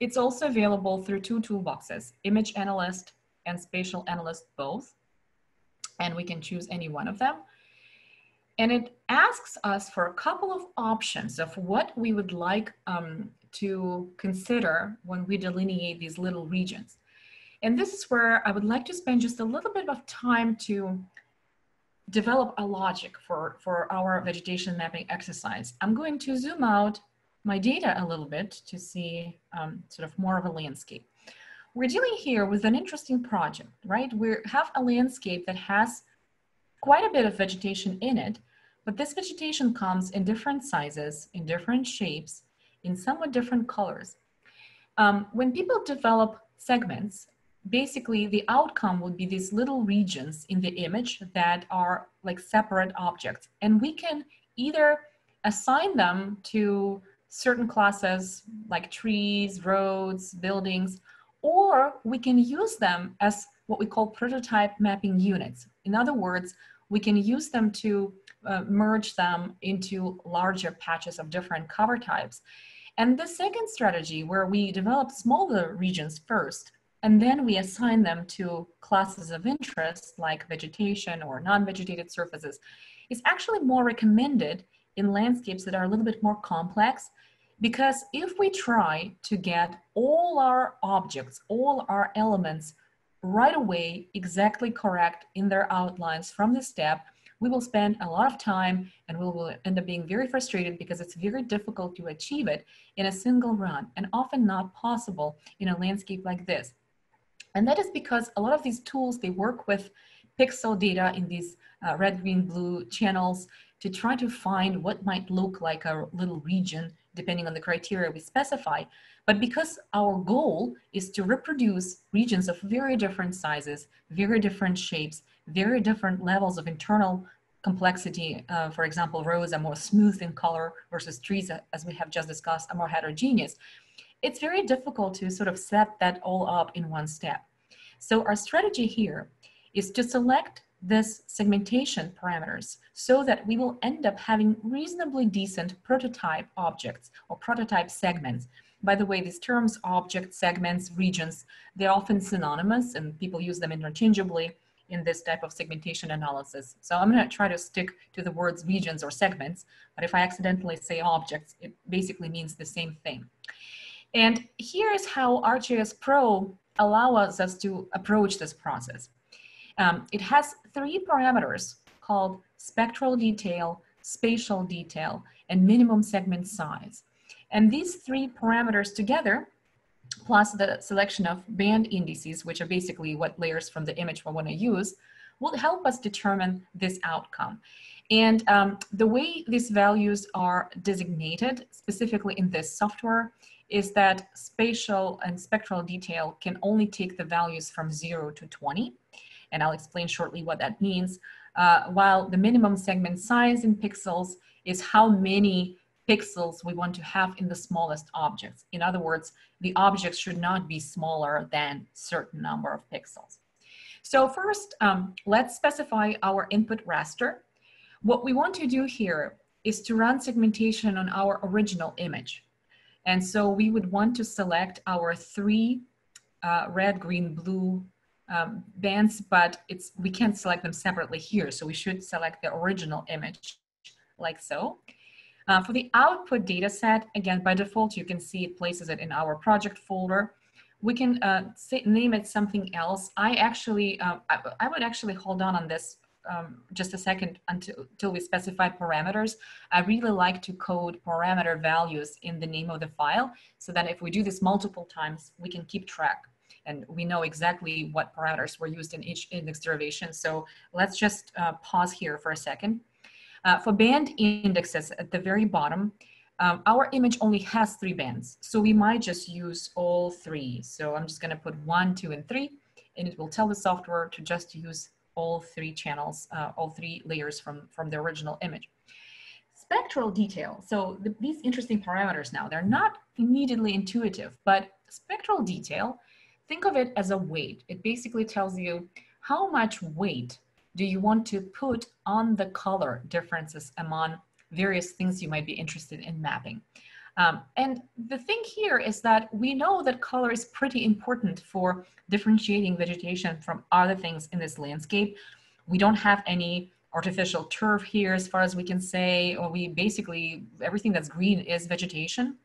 It's also available through two toolboxes, Image Analyst and Spatial Analyst both. And we can choose any one of them. And it asks us for a couple of options of what we would like um, to consider when we delineate these little regions. And this is where I would like to spend just a little bit of time to develop a logic for, for our vegetation mapping exercise. I'm going to zoom out my data a little bit to see um, sort of more of a landscape. We're dealing here with an interesting project, right? We have a landscape that has quite a bit of vegetation in it, but this vegetation comes in different sizes, in different shapes, in somewhat different colors. Um, when people develop segments, basically the outcome would be these little regions in the image that are like separate objects. And we can either assign them to certain classes like trees, roads, buildings, or we can use them as what we call prototype mapping units. In other words, we can use them to uh, merge them into larger patches of different cover types. And the second strategy where we develop smaller regions first and then we assign them to classes of interest like vegetation or non-vegetated surfaces is actually more recommended in landscapes that are a little bit more complex because if we try to get all our objects, all our elements right away exactly correct in their outlines from the step, we will spend a lot of time and we will end up being very frustrated because it's very difficult to achieve it in a single run and often not possible in a landscape like this. And that is because a lot of these tools, they work with pixel data in these uh, red, green, blue channels to try to find what might look like a little region depending on the criteria we specify. But because our goal is to reproduce regions of very different sizes, very different shapes, very different levels of internal complexity, uh, for example, roads are more smooth in color versus trees, as we have just discussed, are more heterogeneous. It's very difficult to sort of set that all up in one step. So our strategy here is to select this segmentation parameters so that we will end up having reasonably decent prototype objects or prototype segments. By the way, these terms, object, segments, regions, they're often synonymous and people use them interchangeably in this type of segmentation analysis. So I'm gonna try to stick to the words regions or segments, but if I accidentally say objects, it basically means the same thing. And here is how ArcGIS Pro allows us to approach this process. Um, it has three parameters called spectral detail, spatial detail, and minimum segment size. And these three parameters together, plus the selection of band indices, which are basically what layers from the image we want to use, will help us determine this outcome. And um, the way these values are designated, specifically in this software, is that spatial and spectral detail can only take the values from 0 to 20. And I'll explain shortly what that means. Uh, while the minimum segment size in pixels is how many pixels we want to have in the smallest objects. In other words, the objects should not be smaller than certain number of pixels. So first, um, let's specify our input raster. What we want to do here is to run segmentation on our original image. And so we would want to select our three uh, red, green, blue um, bands, but it's we can't select them separately here. So we should select the original image like so. Uh, for the output data set, again, by default, you can see it places it in our project folder. We can uh, say, name it something else. I actually, uh, I, I, would actually hold on on this um, just a second until, until we specify parameters. I really like to code parameter values in the name of the file so that if we do this multiple times, we can keep track and we know exactly what parameters were used in each index derivation. So let's just uh, pause here for a second. Uh, for band indexes at the very bottom, um, our image only has three bands. So we might just use all three. So I'm just gonna put one, two, and three, and it will tell the software to just use all three channels, uh, all three layers from, from the original image. Spectral detail. So the, these interesting parameters now, they're not immediately intuitive, but spectral detail, think of it as a weight. It basically tells you how much weight do you want to put on the color differences among various things you might be interested in mapping. Um, and the thing here is that we know that color is pretty important for differentiating vegetation from other things in this landscape. We don't have any artificial turf here as far as we can say, or we basically, everything that's green is vegetation.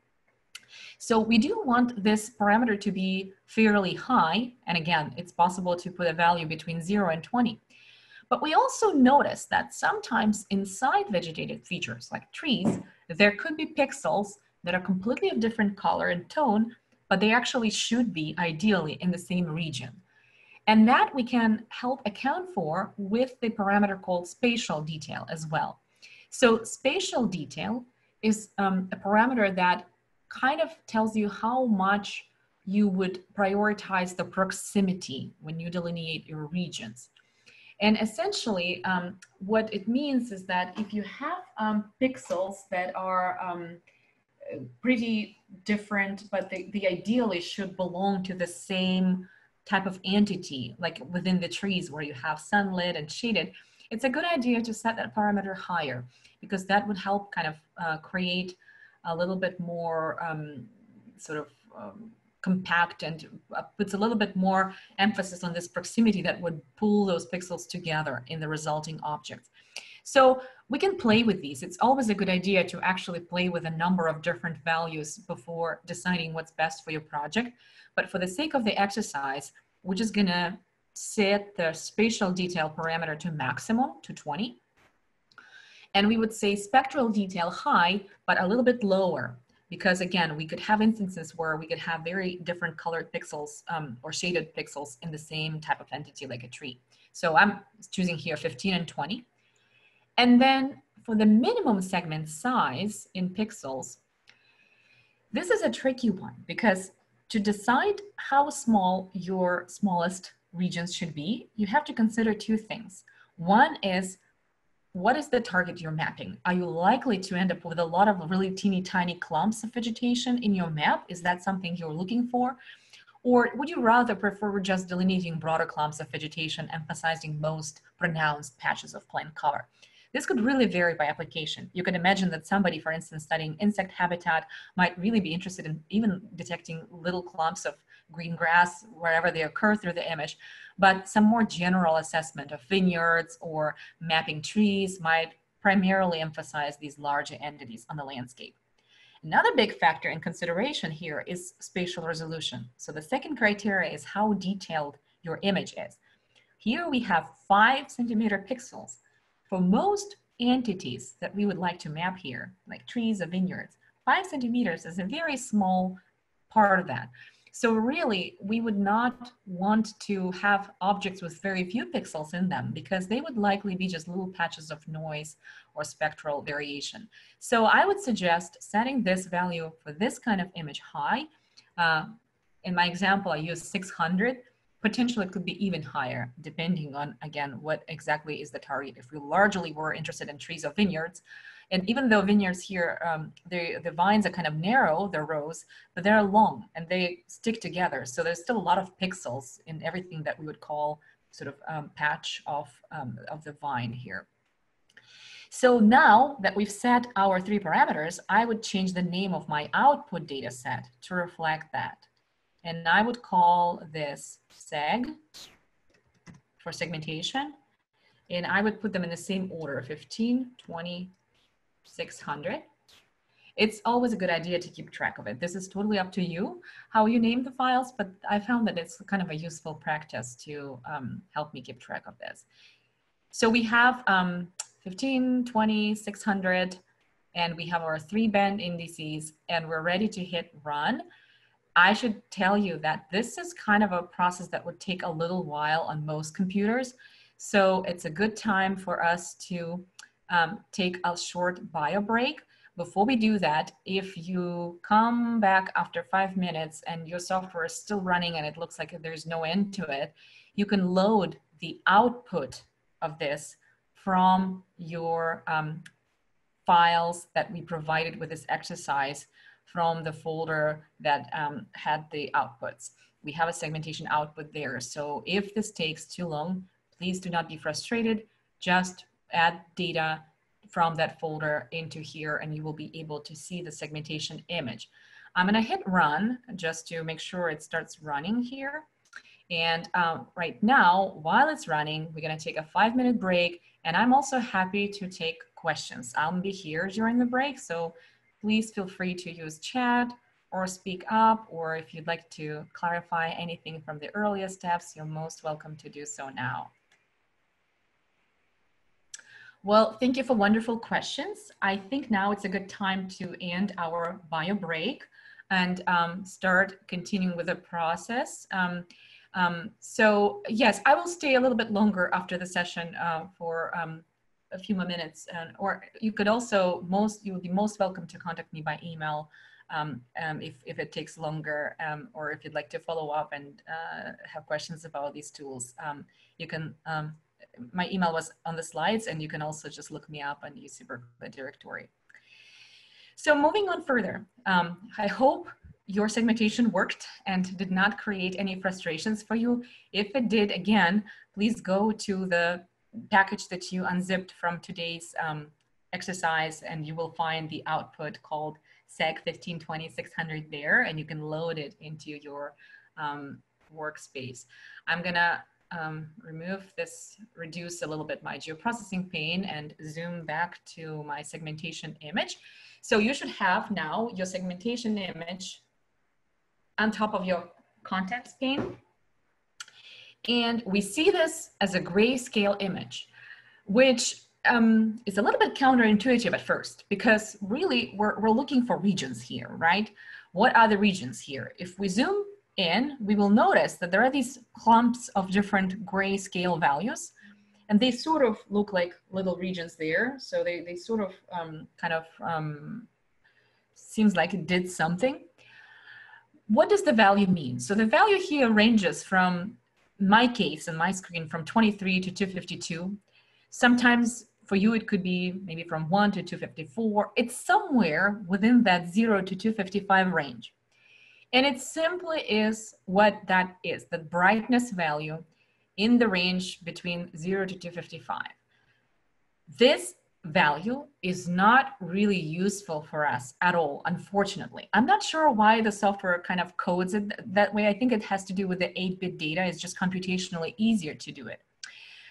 So we do want this parameter to be fairly high. And again, it's possible to put a value between zero and 20. But we also notice that sometimes inside vegetated features like trees, there could be pixels that are completely of different color and tone, but they actually should be ideally in the same region. And that we can help account for with the parameter called spatial detail as well. So spatial detail is um, a parameter that kind of tells you how much you would prioritize the proximity when you delineate your regions. And essentially, um, what it means is that if you have um, pixels that are um, pretty different, but they, they ideally should belong to the same type of entity, like within the trees where you have sunlit and shaded, it's a good idea to set that parameter higher because that would help kind of uh, create a little bit more um, sort of um, compact and uh, puts a little bit more emphasis on this proximity that would pull those pixels together in the resulting objects. So we can play with these. It's always a good idea to actually play with a number of different values before deciding what's best for your project. But for the sake of the exercise, we're just gonna set the spatial detail parameter to maximum, to 20. And we would say spectral detail high, but a little bit lower because again, we could have instances where we could have very different colored pixels um, or shaded pixels in the same type of entity like a tree. So I'm choosing here 15 and 20. And then for the minimum segment size in pixels, this is a tricky one because to decide how small your smallest regions should be, you have to consider two things. One is what is the target you're mapping? Are you likely to end up with a lot of really teeny tiny clumps of vegetation in your map? Is that something you're looking for? Or would you rather prefer just delineating broader clumps of vegetation, emphasizing most pronounced patches of plant cover? This could really vary by application. You can imagine that somebody, for instance, studying insect habitat might really be interested in even detecting little clumps of green grass wherever they occur through the image. But some more general assessment of vineyards or mapping trees might primarily emphasize these larger entities on the landscape. Another big factor in consideration here is spatial resolution. So the second criteria is how detailed your image is. Here we have five centimeter pixels. For most entities that we would like to map here, like trees or vineyards, five centimeters is a very small part of that. So really, we would not want to have objects with very few pixels in them because they would likely be just little patches of noise or spectral variation. So I would suggest setting this value for this kind of image high. Uh, in my example, I use 600. Potentially, it could be even higher, depending on, again, what exactly is the target. If we largely were interested in trees or vineyards, And even though vineyards here, um, the, the vines are kind of narrow, the rows, but they're long and they stick together. So there's still a lot of pixels in everything that we would call sort of um, patch of, um, of the vine here. So now that we've set our three parameters, I would change the name of my output data set to reflect that. And I would call this seg for segmentation. And I would put them in the same order, 15, 20, 600. It's always a good idea to keep track of it. This is totally up to you, how you name the files, but I found that it's kind of a useful practice to um, help me keep track of this. So we have um, 15, 20, 600, and we have our three band indices, and we're ready to hit run. I should tell you that this is kind of a process that would take a little while on most computers. So it's a good time for us to um, take a short bio break. Before we do that, if you come back after five minutes and your software is still running and it looks like there's no end to it, you can load the output of this from your um, files that we provided with this exercise from the folder that um, had the outputs. We have a segmentation output there. So if this takes too long, please do not be frustrated. Just add data from that folder into here and you will be able to see the segmentation image. I'm gonna hit run just to make sure it starts running here. And um, right now, while it's running, we're gonna take a five minute break and I'm also happy to take questions. I'll be here during the break, so please feel free to use chat or speak up, or if you'd like to clarify anything from the earlier steps, you're most welcome to do so now. Well, thank you for wonderful questions. I think now it's a good time to end our bio break and um, start continuing with the process. Um, um, so yes, I will stay a little bit longer after the session uh, for um, a few more minutes. And, or you could also most, you would be most welcome to contact me by email um, um, if, if it takes longer um, or if you'd like to follow up and uh, have questions about these tools. Um, you can, um, my email was on the slides and you can also just look me up on the UC Berkeley directory. So moving on further, um, I hope your segmentation worked and did not create any frustrations for you. If it did, again, please go to the package that you unzipped from today's um, exercise and you will find the output called seg 1520 there and you can load it into your um, workspace. I'm gonna um, remove this, reduce a little bit my geoprocessing pane and zoom back to my segmentation image. So you should have now your segmentation image on top of your contents pane. And we see this as a grayscale image, which um, is a little bit counterintuitive at first because really we're, we're looking for regions here, right? What are the regions here? If we zoom in, we will notice that there are these clumps of different grayscale values and they sort of look like little regions there. So they, they sort of um, kind of um, seems like it did something. What does the value mean? So the value here ranges from my case and my screen from 23 to 252. Sometimes for you, it could be maybe from 1 to 254. It's somewhere within that 0 to 255 range. And it simply is what that is, the brightness value in the range between 0 to 255. This value is not really useful for us at all, unfortunately. I'm not sure why the software kind of codes it that way. I think it has to do with the 8-bit data. It's just computationally easier to do it.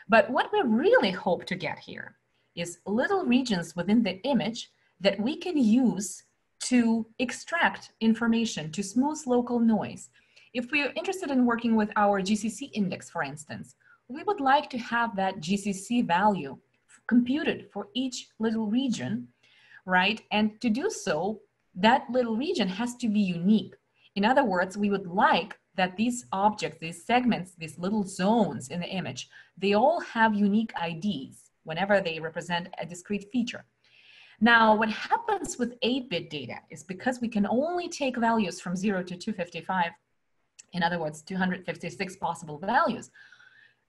But what we really hope to get here is little regions within the image that we can use to extract information, to smooth local noise. If we're interested in working with our GCC index, for instance, we would like to have that GCC value computed for each little region, right? And to do so, that little region has to be unique. In other words, we would like that these objects, these segments, these little zones in the image, they all have unique IDs whenever they represent a discrete feature. Now, what happens with 8-bit data is because we can only take values from 0 to 255, in other words, 256 possible values,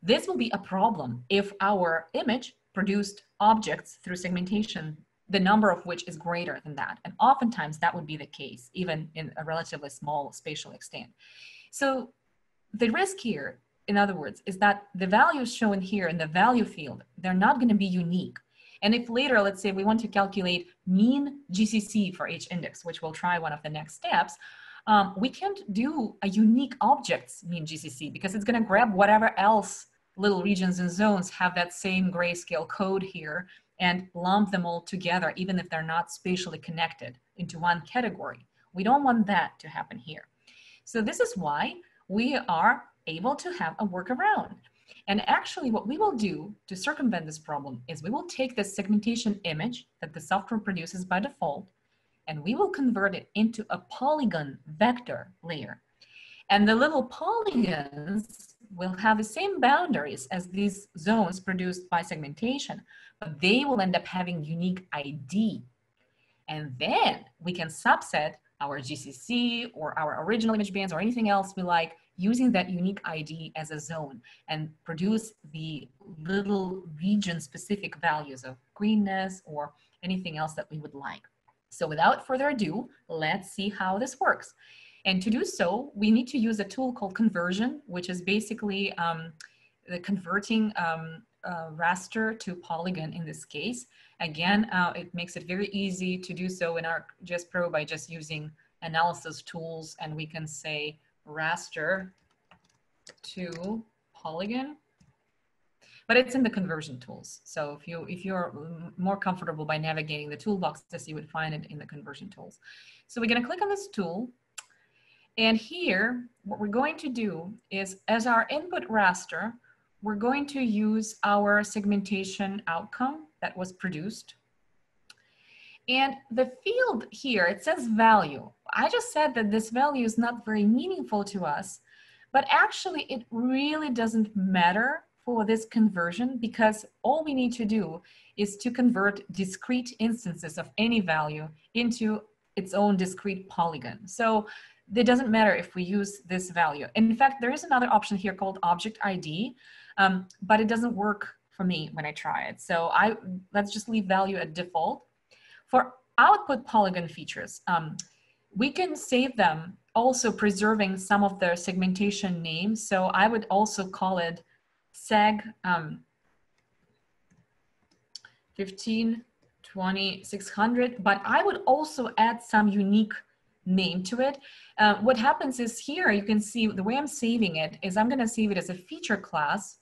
this will be a problem if our image produced objects through segmentation the number of which is greater than that. And oftentimes that would be the case, even in a relatively small spatial extent. So the risk here, in other words, is that the values shown here in the value field, they're not going to be unique. And if later, let's say we want to calculate mean GCC for each index, which we'll try one of the next steps, um, we can't do a unique objects mean GCC because it's going to grab whatever else little regions and zones have that same grayscale code here and lump them all together, even if they're not spatially connected into one category. We don't want that to happen here. So this is why we are able to have a workaround. And actually what we will do to circumvent this problem is we will take the segmentation image that the software produces by default, and we will convert it into a polygon vector layer. And the little polygons will have the same boundaries as these zones produced by segmentation, but they will end up having unique ID. And then we can subset our GCC or our original image bands or anything else we like using that unique ID as a zone and produce the little region specific values of greenness or anything else that we would like. So without further ado, let's see how this works. And to do so, we need to use a tool called conversion, which is basically um, the converting um, uh, raster to polygon in this case. Again, uh, it makes it very easy to do so in our ArcGIS Pro by just using analysis tools and we can say raster to polygon but it's in the conversion tools. So if you if you're more comfortable by navigating the toolboxes, you would find it in the conversion tools. So we're going to click on this tool, and here what we're going to do is as our input raster, we're going to use our segmentation outcome that was produced. And the field here, it says value. I just said that this value is not very meaningful to us, but actually it really doesn't matter for this conversion because all we need to do is to convert discrete instances of any value into its own discrete polygon. So it doesn't matter if we use this value. In fact, there is another option here called object ID, um, but it doesn't work for me when I try it. So I let's just leave value at default. For output polygon features, um, we can save them also preserving some of their segmentation names. So I would also call it seg um, 15, 20, 600, but I would also add some unique name to it. Uh, what happens is here, you can see the way I'm saving it is I'm gonna save it as a feature class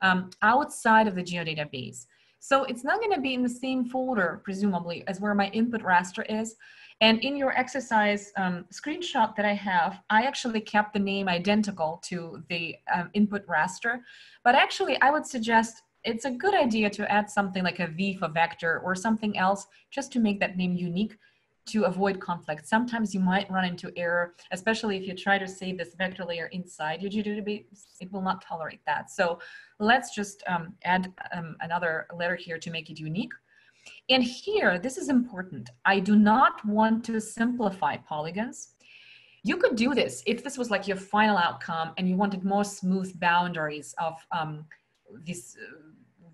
um, outside of the geodatabase. So it's not gonna be in the same folder, presumably, as where my input raster is. And in your exercise um, screenshot that I have, I actually kept the name identical to the um, input raster. But actually, I would suggest it's a good idea to add something like a V for vector or something else just to make that name unique to avoid conflict. Sometimes you might run into error, especially if you try to save this vector layer inside your it will not tolerate that. So let's just um, add um, another letter here to make it unique. And here, this is important. I do not want to simplify polygons. You could do this if this was like your final outcome and you wanted more smooth boundaries of um, these uh,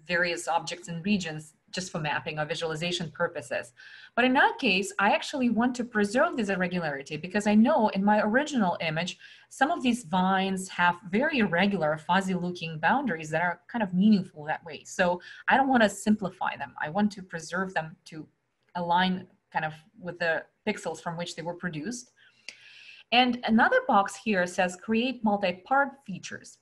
various objects and regions just for mapping or visualization purposes. But in that case, I actually want to preserve this irregularity because I know in my original image, some of these vines have very irregular, fuzzy looking boundaries that are kind of meaningful that way. So I don't want to simplify them. I want to preserve them to align kind of with the pixels from which they were produced. And another box here says create multi-part features.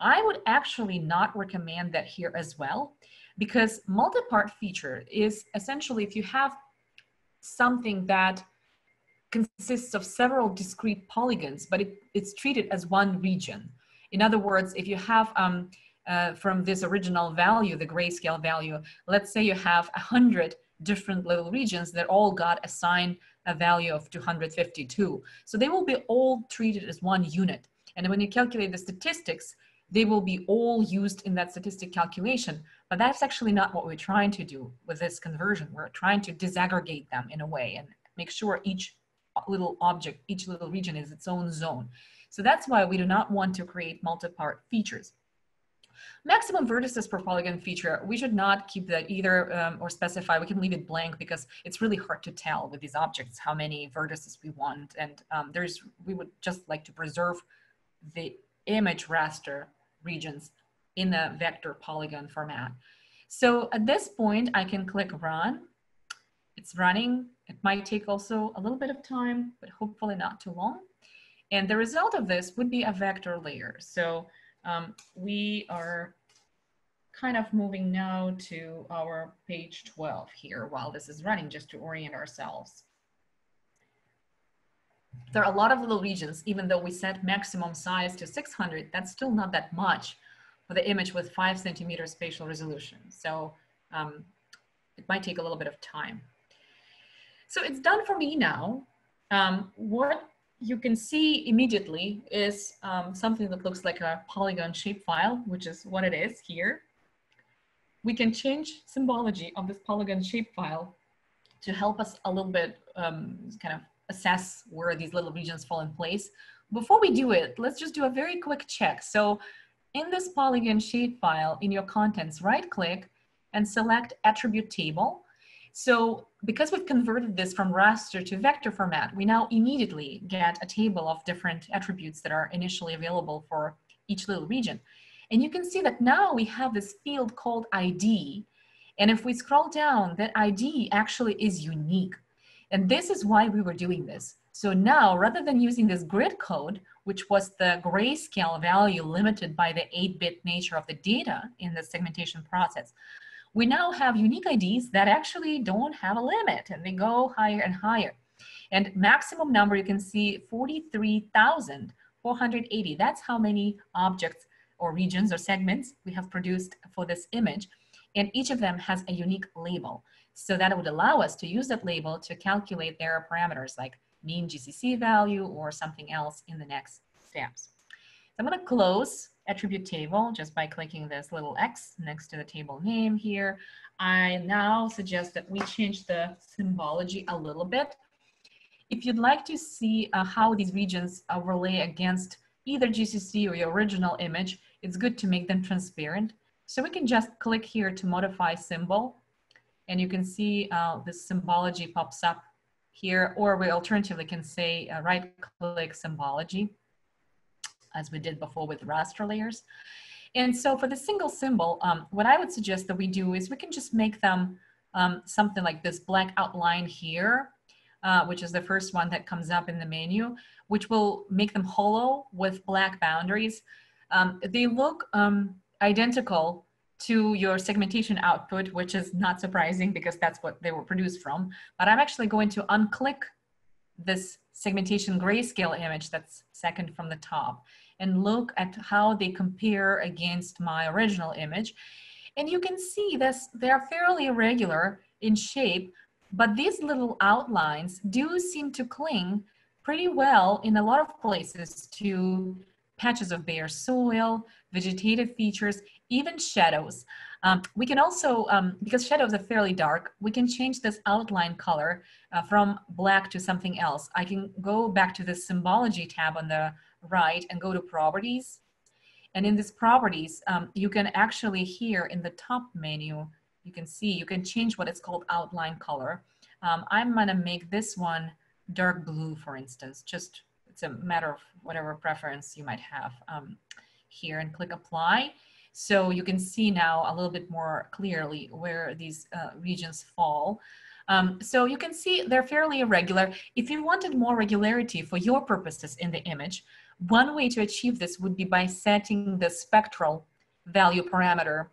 I would actually not recommend that here as well because multi-part feature is essentially if you have something that consists of several discrete polygons, but it, it's treated as one region. In other words, if you have um, uh, from this original value, the grayscale value, let's say you have a hundred different little regions that all got assigned a value of 252. So they will be all treated as one unit. And when you calculate the statistics, they will be all used in that statistic calculation. But that's actually not what we're trying to do with this conversion. We're trying to disaggregate them in a way and make sure each little object, each little region is its own zone. So that's why we do not want to create multi-part features. Maximum vertices per polygon feature, we should not keep that either um, or specify. We can leave it blank because it's really hard to tell with these objects how many vertices we want. And um, there's, we would just like to preserve the image raster regions in the vector polygon format. So at this point, I can click run. It's running. It might take also a little bit of time, but hopefully not too long. And the result of this would be a vector layer. So um, we are kind of moving now to our page 12 here while this is running just to orient ourselves. There are a lot of little regions, even though we set maximum size to 600, that's still not that much for the image with five centimeter spatial resolution. So um, it might take a little bit of time. So it's done for me now. Um, what you can see immediately is um, something that looks like a polygon shapefile, which is what it is here. We can change symbology of this polygon shapefile to help us a little bit um, kind of assess where these little regions fall in place. Before we do it, let's just do a very quick check. So in this polygon shapefile, in your contents, right click and select attribute table. So because we've converted this from raster to vector format, we now immediately get a table of different attributes that are initially available for each little region. And you can see that now we have this field called ID. And if we scroll down, that ID actually is unique. And this is why we were doing this. So now, rather than using this grid code, which was the grayscale value limited by the 8-bit nature of the data in the segmentation process, we now have unique IDs that actually don't have a limit and they go higher and higher. And maximum number, you can see 43,480. That's how many objects or regions or segments we have produced for this image. And each of them has a unique label. So that would allow us to use that label to calculate their parameters like mean GCC value or something else in the next steps. So I'm gonna close attribute table just by clicking this little X next to the table name here. I now suggest that we change the symbology a little bit. If you'd like to see uh, how these regions overlay against either GCC or your original image, it's good to make them transparent. So we can just click here to modify symbol and you can see uh, the symbology pops up here, or we alternatively can say uh, right click symbology as we did before with raster layers. And so for the single symbol, um, what I would suggest that we do is we can just make them um, something like this black outline here, uh, which is the first one that comes up in the menu, which will make them hollow with black boundaries. Um, they look um, identical to your segmentation output, which is not surprising because that's what they were produced from. But I'm actually going to unclick this segmentation grayscale image that's second from the top and look at how they compare against my original image. And you can see this, they're fairly irregular in shape, but these little outlines do seem to cling pretty well in a lot of places to patches of bare soil, vegetative features, even shadows. Um, we can also, um, because shadows are fairly dark, we can change this outline color uh, from black to something else. I can go back to the symbology tab on the right and go to properties. And in this properties, um, you can actually here in the top menu, you can see, you can change what it's called outline color. Um, I'm gonna make this one dark blue, for instance, just it's a matter of whatever preference you might have um, here and click apply. So you can see now a little bit more clearly where these uh, regions fall. Um, so you can see they're fairly irregular. If you wanted more regularity for your purposes in the image, one way to achieve this would be by setting the spectral value parameter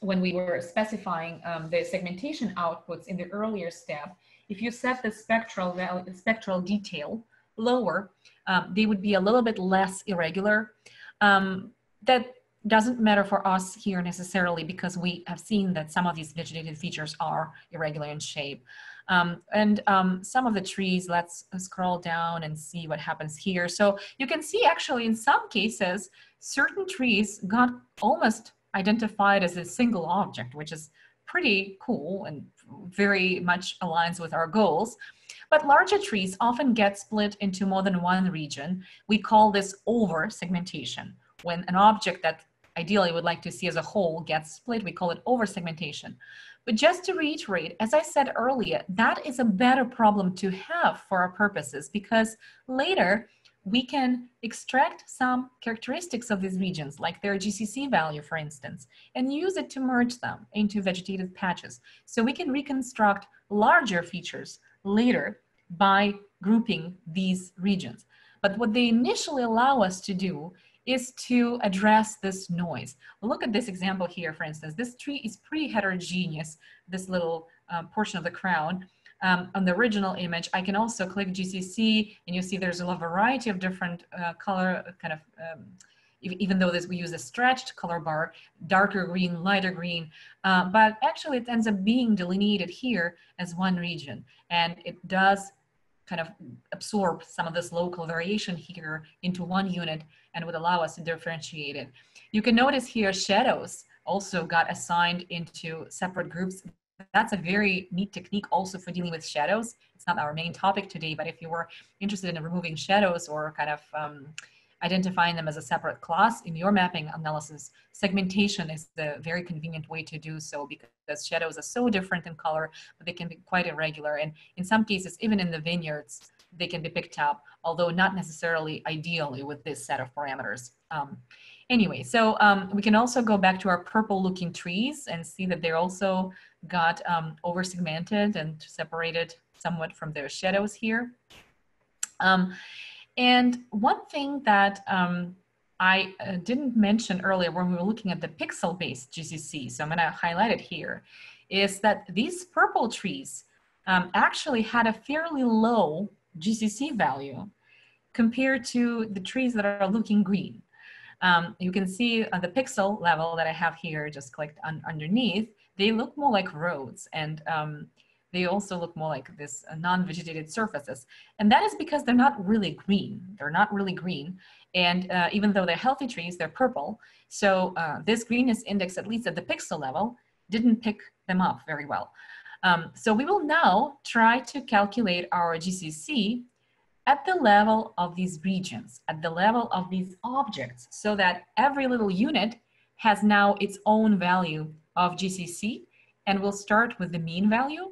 when we were specifying um, the segmentation outputs in the earlier step. If you set the spectral value, spectral detail lower, um, they would be a little bit less irregular. Um, that doesn't matter for us here necessarily because we have seen that some of these vegetative features are irregular in shape. Um, and um, some of the trees, let's scroll down and see what happens here. So you can see actually in some cases, certain trees got almost identified as a single object, which is pretty cool and very much aligns with our goals. But larger trees often get split into more than one region. We call this over segmentation, when an object that ideally would like to see as a whole get split. We call it over-segmentation. But just to reiterate, as I said earlier, that is a better problem to have for our purposes because later we can extract some characteristics of these regions, like their GCC value, for instance, and use it to merge them into vegetative patches. So we can reconstruct larger features later by grouping these regions. But what they initially allow us to do is to address this noise. Look at this example here, for instance. This tree is pretty heterogeneous, this little uh, portion of the crown. Um, on the original image, I can also click GCC and you see there's a lot variety of different uh, color kind of, um, even though this, we use a stretched color bar, darker green, lighter green, uh, but actually it ends up being delineated here as one region. And it does kind of absorb some of this local variation here into one unit and would allow us to differentiate it. You can notice here shadows also got assigned into separate groups. That's a very neat technique also for dealing with shadows. It's not our main topic today, but if you were interested in removing shadows or kind of um, identifying them as a separate class in your mapping analysis, segmentation is the very convenient way to do so because shadows are so different in color, but they can be quite irregular. And in some cases, even in the vineyards, they can be picked up, although not necessarily ideally with this set of parameters. Um, anyway, so um, we can also go back to our purple looking trees and see that they're also got um, over segmented and separated somewhat from their shadows here. Um, and one thing that um, I uh, didn't mention earlier when we were looking at the pixel-based GCC, so I'm going to highlight it here, is that these purple trees um, actually had a fairly low GCC value compared to the trees that are looking green. Um, you can see on the pixel level that I have here, just clicked on, underneath, they look more like roads. And um, they also look more like this uh, non-vegetated surfaces. And that is because they're not really green. They're not really green. And uh, even though they're healthy trees, they're purple. So uh, this greenness index, at least at the pixel level, didn't pick them up very well. Um, so we will now try to calculate our GCC at the level of these regions, at the level of these objects, so that every little unit has now its own value of GCC. And we'll start with the mean value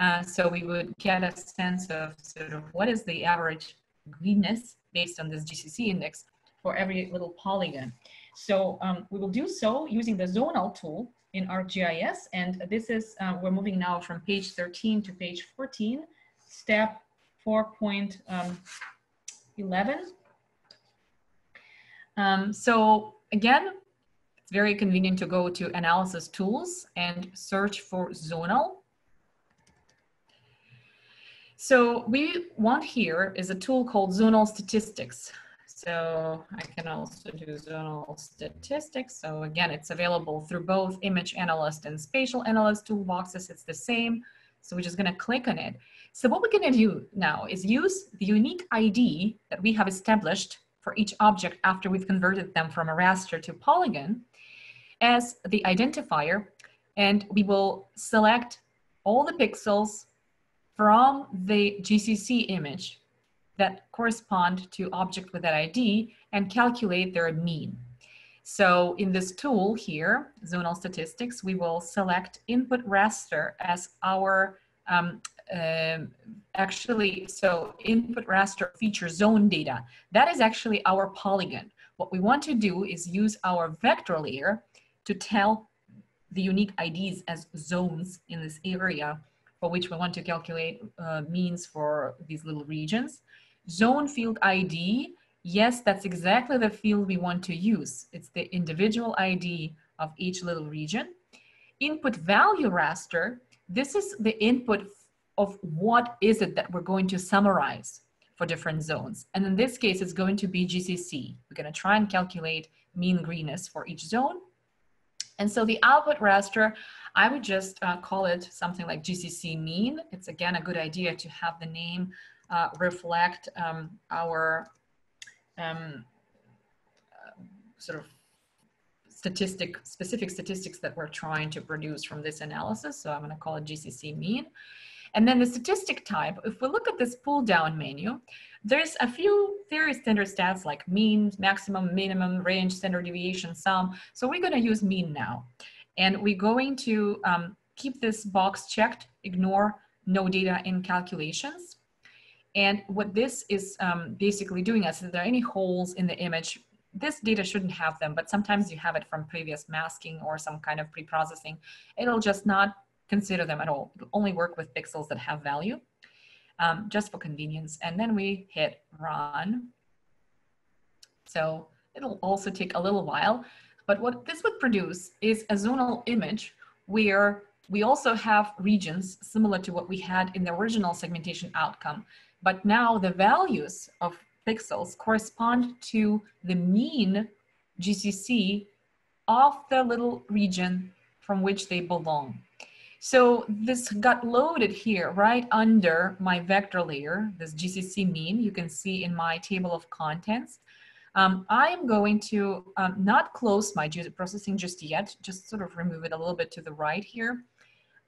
uh, so we would get a sense of sort of what is the average greenness based on this GCC index for every little polygon. So um, we will do so using the zonal tool in ArcGIS. And this is, uh, we're moving now from page 13 to page 14, step 4.11. Um, um, so again, it's very convenient to go to analysis tools and search for zonal so we want here is a tool called zonal statistics. So I can also do zonal statistics. So again, it's available through both image analyst and spatial analyst toolboxes. It's the same. So we're just gonna click on it. So what we're gonna do now is use the unique ID that we have established for each object after we've converted them from a raster to polygon as the identifier. And we will select all the pixels from the GCC image that correspond to object with that ID and calculate their mean. So in this tool here, zonal statistics, we will select input raster as our um, uh, actually, so input raster feature zone data. That is actually our polygon. What we want to do is use our vector layer to tell the unique IDs as zones in this area for which we want to calculate uh, means for these little regions. Zone field ID, yes, that's exactly the field we want to use. It's the individual ID of each little region. Input value raster, this is the input of what is it that we're going to summarize for different zones. And in this case, it's going to be GCC. We're gonna try and calculate mean greenness for each zone. And so the output raster, I would just uh, call it something like GCC mean. It's again a good idea to have the name uh, reflect um, our um, uh, sort of statistic, specific statistics that we're trying to produce from this analysis. So I'm gonna call it GCC mean. And then the statistic type, if we look at this pull down menu, There's a few very standard stats like mean, maximum, minimum, range, standard deviation, sum. So we're going to use mean now. And we're going to um, keep this box checked, ignore no data in calculations. And what this is um, basically doing is if there are any holes in the image, this data shouldn't have them, but sometimes you have it from previous masking or some kind of pre-processing. It'll just not consider them at all. It'll only work with pixels that have value, um, just for convenience. And then we hit run. So it'll also take a little while, but what this would produce is a zonal image where we also have regions similar to what we had in the original segmentation outcome. But now the values of pixels correspond to the mean GCC of the little region from which they belong. So this got loaded here right under my vector layer, this GCC mean, you can see in my table of contents. Um, I am going to um, not close my processing just yet, just sort of remove it a little bit to the right here.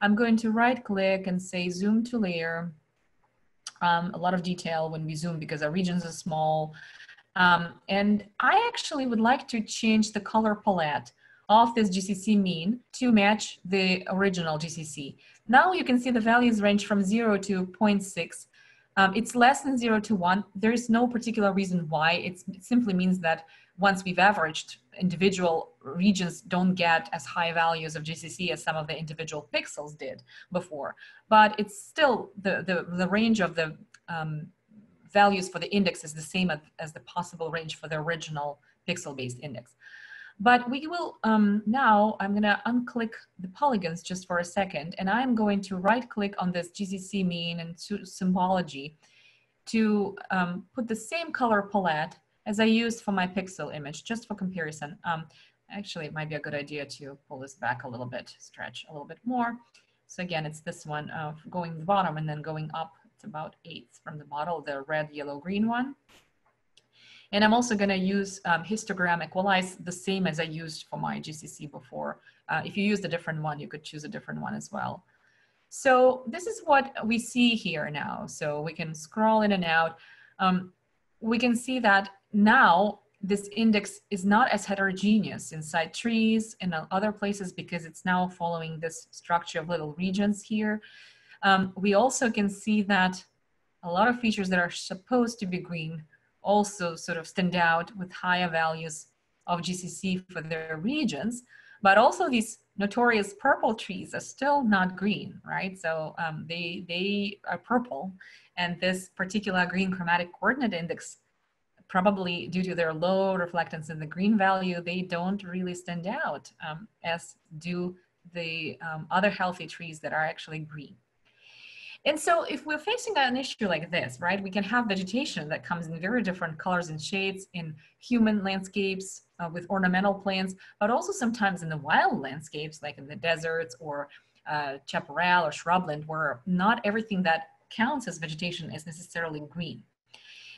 I'm going to right click and say zoom to layer. Um, a lot of detail when we zoom because our regions are small. Um, and I actually would like to change the color palette of this GCC mean to match the original GCC. Now you can see the values range from 0 to 0.6 um, it's less than zero to one. There is no particular reason why. It's, it simply means that once we've averaged, individual regions don't get as high values of GCC as some of the individual pixels did before. But it's still the, the, the range of the um, values for the index is the same as, as the possible range for the original pixel-based index. But we will um, now, I'm gonna unclick the polygons just for a second, and I'm going to right click on this GCC mean and symbology to um, put the same color palette as I used for my pixel image, just for comparison. Um, actually, it might be a good idea to pull this back a little bit, stretch a little bit more. So again, it's this one of going the bottom and then going up. It's about eighths from the bottle, the red, yellow, green one. And I'm also going to use um, histogram equalize the same as I used for my GCC before. Uh, if you use a different one, you could choose a different one as well. So this is what we see here now. So we can scroll in and out. Um, we can see that now this index is not as heterogeneous inside trees and other places because it's now following this structure of little regions here. Um, we also can see that a lot of features that are supposed to be green also sort of stand out with higher values of GCC for their regions. But also these notorious purple trees are still not green, right? So um, they, they are purple. And this particular green chromatic coordinate index, probably due to their low reflectance in the green value, they don't really stand out um, as do the um, other healthy trees that are actually green. And so if we're facing an issue like this, right, we can have vegetation that comes in very different colors and shades in human landscapes uh, with ornamental plants, but also sometimes in the wild landscapes, like in the deserts or uh, chaparral or shrubland, where not everything that counts as vegetation is necessarily green.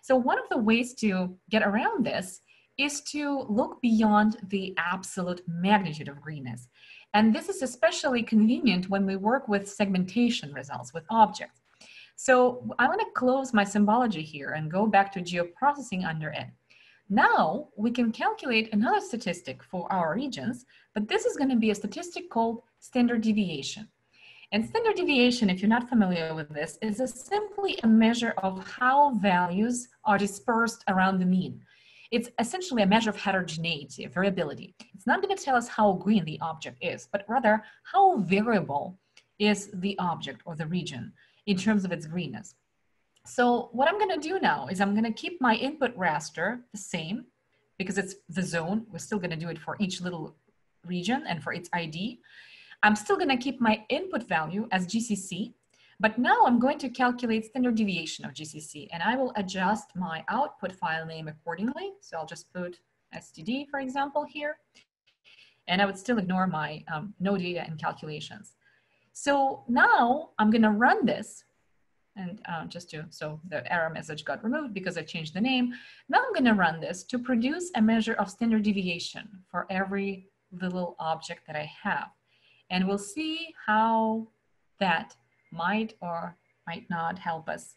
So one of the ways to get around this is to look beyond the absolute magnitude of greenness and this is especially convenient when we work with segmentation results with objects. So I want to close my symbology here and go back to geoprocessing under it. Now we can calculate another statistic for our regions, but this is going to be a statistic called standard deviation. And standard deviation, if you're not familiar with this, is a simply a measure of how values are dispersed around the mean. It's essentially a measure of heterogeneity, variability. It's not going to tell us how green the object is, but rather how variable is the object or the region in terms of its greenness. So what I'm going to do now is I'm going to keep my input raster the same because it's the zone. We're still going to do it for each little region and for its ID. I'm still going to keep my input value as GCC but now I'm going to calculate standard deviation of GCC and I will adjust my output file name accordingly. So I'll just put std, for example, here. And I would still ignore my um, no data and calculations. So now I'm gonna run this and uh, just to, so the error message got removed because I changed the name. Now I'm gonna run this to produce a measure of standard deviation for every little object that I have. And we'll see how that might or might not help us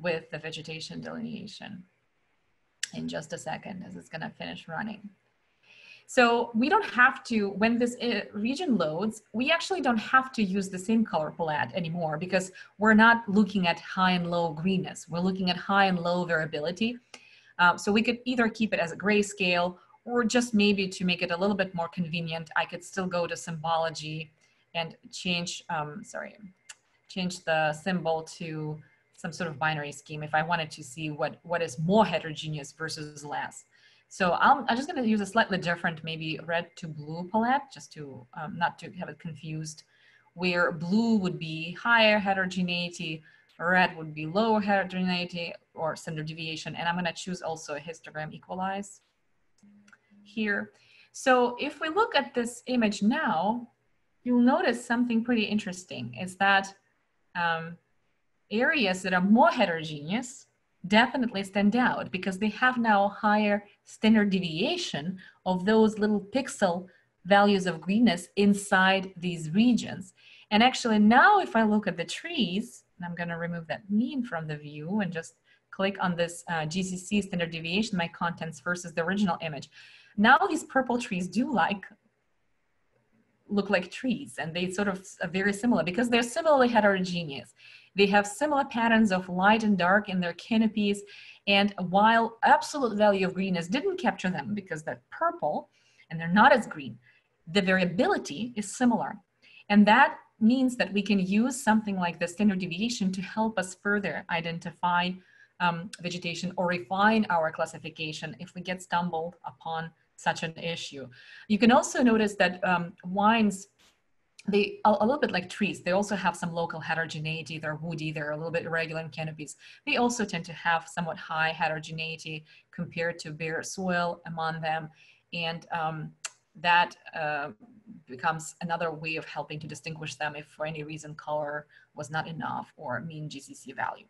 with the vegetation delineation in just a second as it's gonna finish running. So we don't have to, when this uh, region loads, we actually don't have to use the same color palette anymore because we're not looking at high and low greenness. We're looking at high and low variability. Um, so we could either keep it as a grayscale or just maybe to make it a little bit more convenient, I could still go to symbology and change, um, sorry, change the symbol to some sort of binary scheme if I wanted to see what, what is more heterogeneous versus less. So I'm, I'm just going to use a slightly different, maybe red to blue palette, just to um, not to have it confused, where blue would be higher heterogeneity, red would be lower heterogeneity or standard deviation. And I'm going to choose also a histogram equalize here. So if we look at this image now, you'll notice something pretty interesting is that um, areas that are more heterogeneous definitely stand out because they have now a higher standard deviation of those little pixel values of greenness inside these regions. And actually now if I look at the trees, and I'm gonna remove that mean from the view and just click on this uh, GCC standard deviation, my contents versus the original image. Now these purple trees do like look like trees and they sort of are very similar because they're similarly heterogeneous. They have similar patterns of light and dark in their canopies. And while absolute value of greenness didn't capture them because they're purple and they're not as green, the variability is similar. And that means that we can use something like the standard deviation to help us further identify um, vegetation or refine our classification if we get stumbled upon such an issue. You can also notice that um, wines they a, a, little bit like trees they also have some local heterogeneity they're woody they're a little bit irregular in canopies they also tend to have somewhat high heterogeneity compared to bare soil among them and um, that uh, becomes another way of helping to distinguish them if for any reason color was not enough or mean GCC value.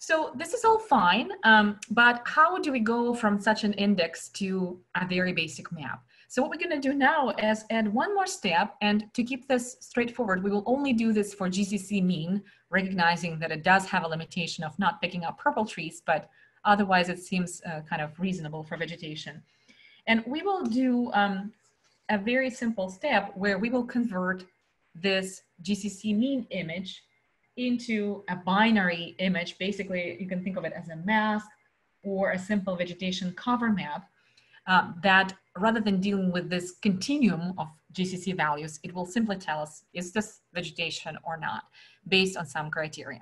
So this is all fine, um, but how do we go from such an index to a very basic map? So what we're gonna do now is add one more step and to keep this straightforward, we will only do this for GCC mean, recognizing that it does have a limitation of not picking up purple trees, but otherwise it seems uh, kind of reasonable for vegetation. And we will do um, a very simple step where we will convert this GCC mean image into a binary image. Basically, you can think of it as a mask or a simple vegetation cover map uh, that rather than dealing with this continuum of GCC values, it will simply tell us, is this vegetation or not, based on some criteria.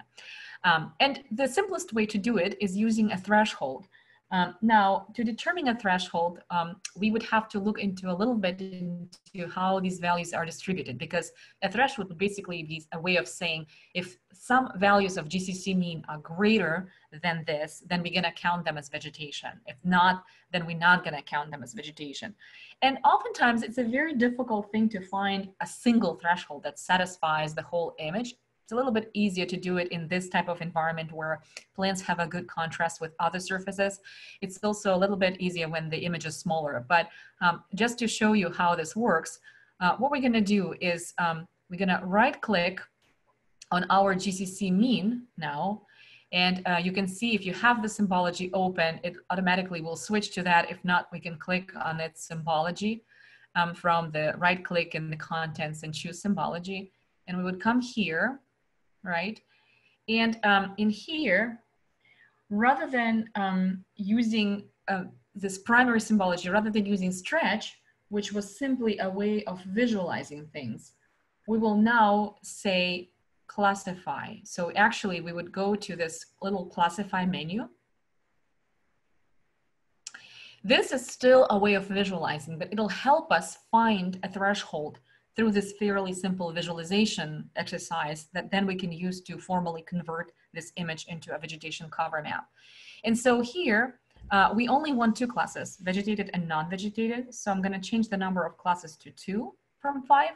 Um, and the simplest way to do it is using a threshold. Um, now, to determine a threshold, um, we would have to look into a little bit into how these values are distributed because a threshold would basically be a way of saying if some values of GCC mean are greater than this, then we're gonna count them as vegetation. If not, then we're not gonna count them as vegetation. And oftentimes it's a very difficult thing to find a single threshold that satisfies the whole image it's a little bit easier to do it in this type of environment where plants have a good contrast with other surfaces. It's also a little bit easier when the image is smaller. But um, just to show you how this works, uh, what we're gonna do is um, we're gonna right click on our GCC mean now. And uh, you can see if you have the symbology open, it automatically will switch to that. If not, we can click on its symbology um, from the right click in the contents and choose symbology. And we would come here right? And um, in here, rather than um, using uh, this primary symbology, rather than using stretch, which was simply a way of visualizing things, we will now say classify. So actually we would go to this little classify menu. This is still a way of visualizing, but it'll help us find a threshold through this fairly simple visualization exercise that then we can use to formally convert this image into a vegetation cover map. And so here, uh, we only want two classes, vegetated and non-vegetated. So I'm gonna change the number of classes to two from five.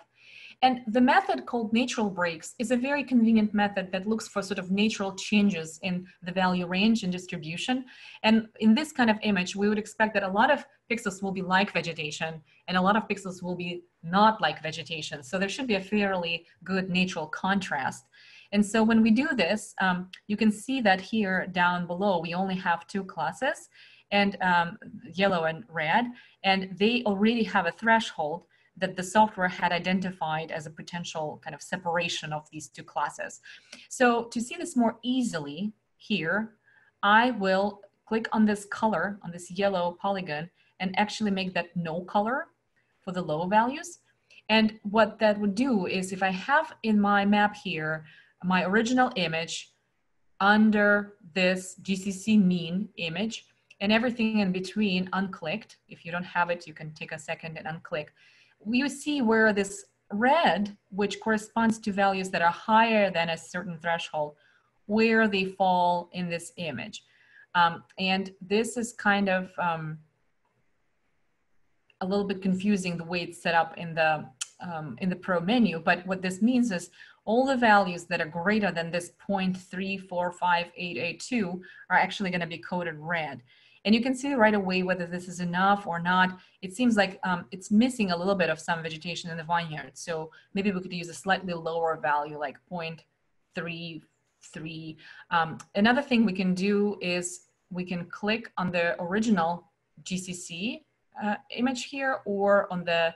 And the method called natural breaks is a very convenient method that looks for sort of natural changes in the value range and distribution. And in this kind of image, we would expect that a lot of pixels will be like vegetation and a lot of pixels will be not like vegetation. So there should be a fairly good natural contrast. And so when we do this, um, you can see that here down below, we only have two classes and um, yellow and red, and they already have a threshold that the software had identified as a potential kind of separation of these two classes. So to see this more easily here, I will click on this color, on this yellow polygon, and actually make that no color for the low values. And what that would do is if I have in my map here, my original image under this GCC mean image and everything in between unclicked. If you don't have it, you can take a second and unclick. We see where this red, which corresponds to values that are higher than a certain threshold, where they fall in this image. Um, and this is kind of um, a little bit confusing the way it's set up in the um, in the pro menu. But what this means is all the values that are greater than this 0.345882 are actually going to be coded red. And you can see right away whether this is enough or not. It seems like um, it's missing a little bit of some vegetation in the vineyard. So maybe we could use a slightly lower value like 0.33. Um, another thing we can do is we can click on the original GCC uh, image here or on the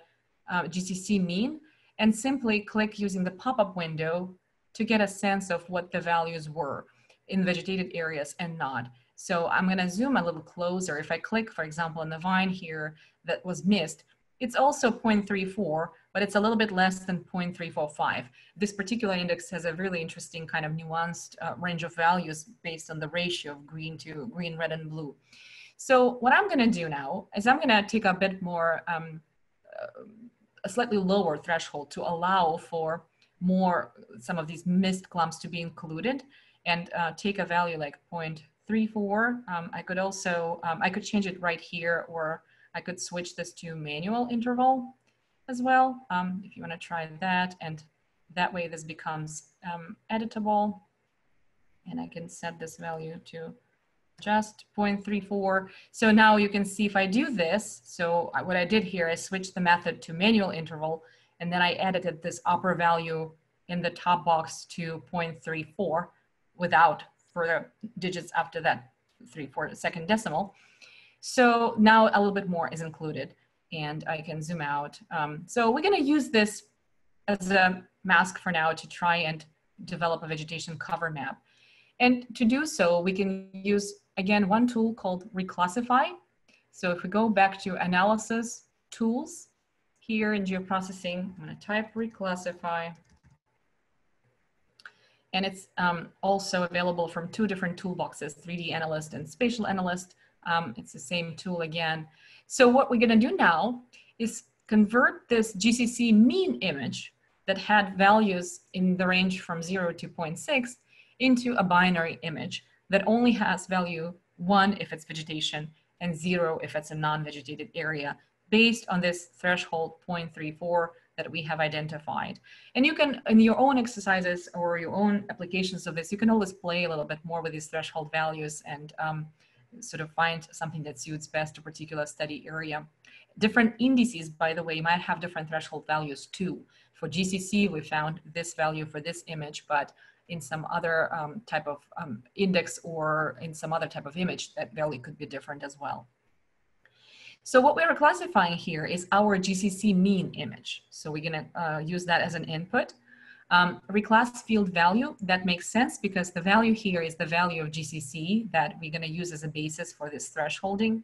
uh, GCC mean and simply click using the pop-up window to get a sense of what the values were in vegetated areas and not. So I'm gonna zoom a little closer. If I click, for example, on the vine here that was missed, it's also 0.34, but it's a little bit less than 0.345. This particular index has a really interesting kind of nuanced uh, range of values based on the ratio of green to green, red, and blue. So what I'm gonna do now is I'm gonna take a bit more, um, a slightly lower threshold to allow for more, some of these missed clumps to be included and uh, take a value like 0.34. Um, I could also, um, I could change it right here or I could switch this to manual interval as well, um, if you wanna try that. And that way this becomes um, editable. And I can set this value to just 0.34. So now you can see if I do this, so what I did here is switch the method to manual interval, and then I edited this upper value in the top box to 0.34 without further digits after that three, four second decimal. So now a little bit more is included and I can zoom out. Um, so we're gonna use this as a mask for now to try and develop a vegetation cover map. And to do so, we can use again, one tool called reclassify. So if we go back to analysis tools here in geoprocessing, I'm gonna type reclassify. And it's um, also available from two different toolboxes, 3D Analyst and Spatial Analyst. Um, it's the same tool again. So what we're gonna do now is convert this GCC mean image that had values in the range from zero to 0.6 into a binary image that only has value one if it's vegetation and zero if it's a non-vegetated area based on this threshold 0.34 that we have identified. And you can, in your own exercises or your own applications of this, you can always play a little bit more with these threshold values and um, sort of find something that suits best a particular study area. Different indices, by the way, might have different threshold values too. For GCC, we found this value for this image, but in some other um, type of um, index or in some other type of image, that value could be different as well. So what we're classifying here is our GCC mean image. So we're gonna uh, use that as an input. Um, reclass field value, that makes sense because the value here is the value of GCC that we're gonna use as a basis for this thresholding.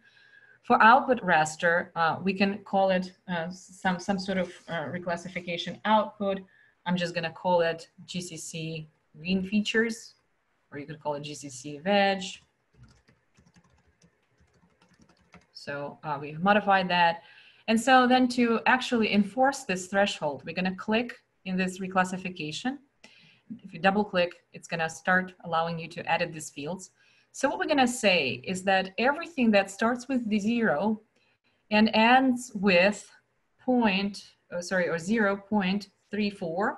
For output raster, uh, we can call it uh, some, some sort of uh, reclassification output. I'm just gonna call it GCC green features, or you could call it GCC veg. So uh, we've modified that. And so then to actually enforce this threshold, we're gonna click in this reclassification. If you double click, it's gonna start allowing you to edit these fields. So what we're gonna say is that everything that starts with the zero and ends with point, oh, sorry, or 0.34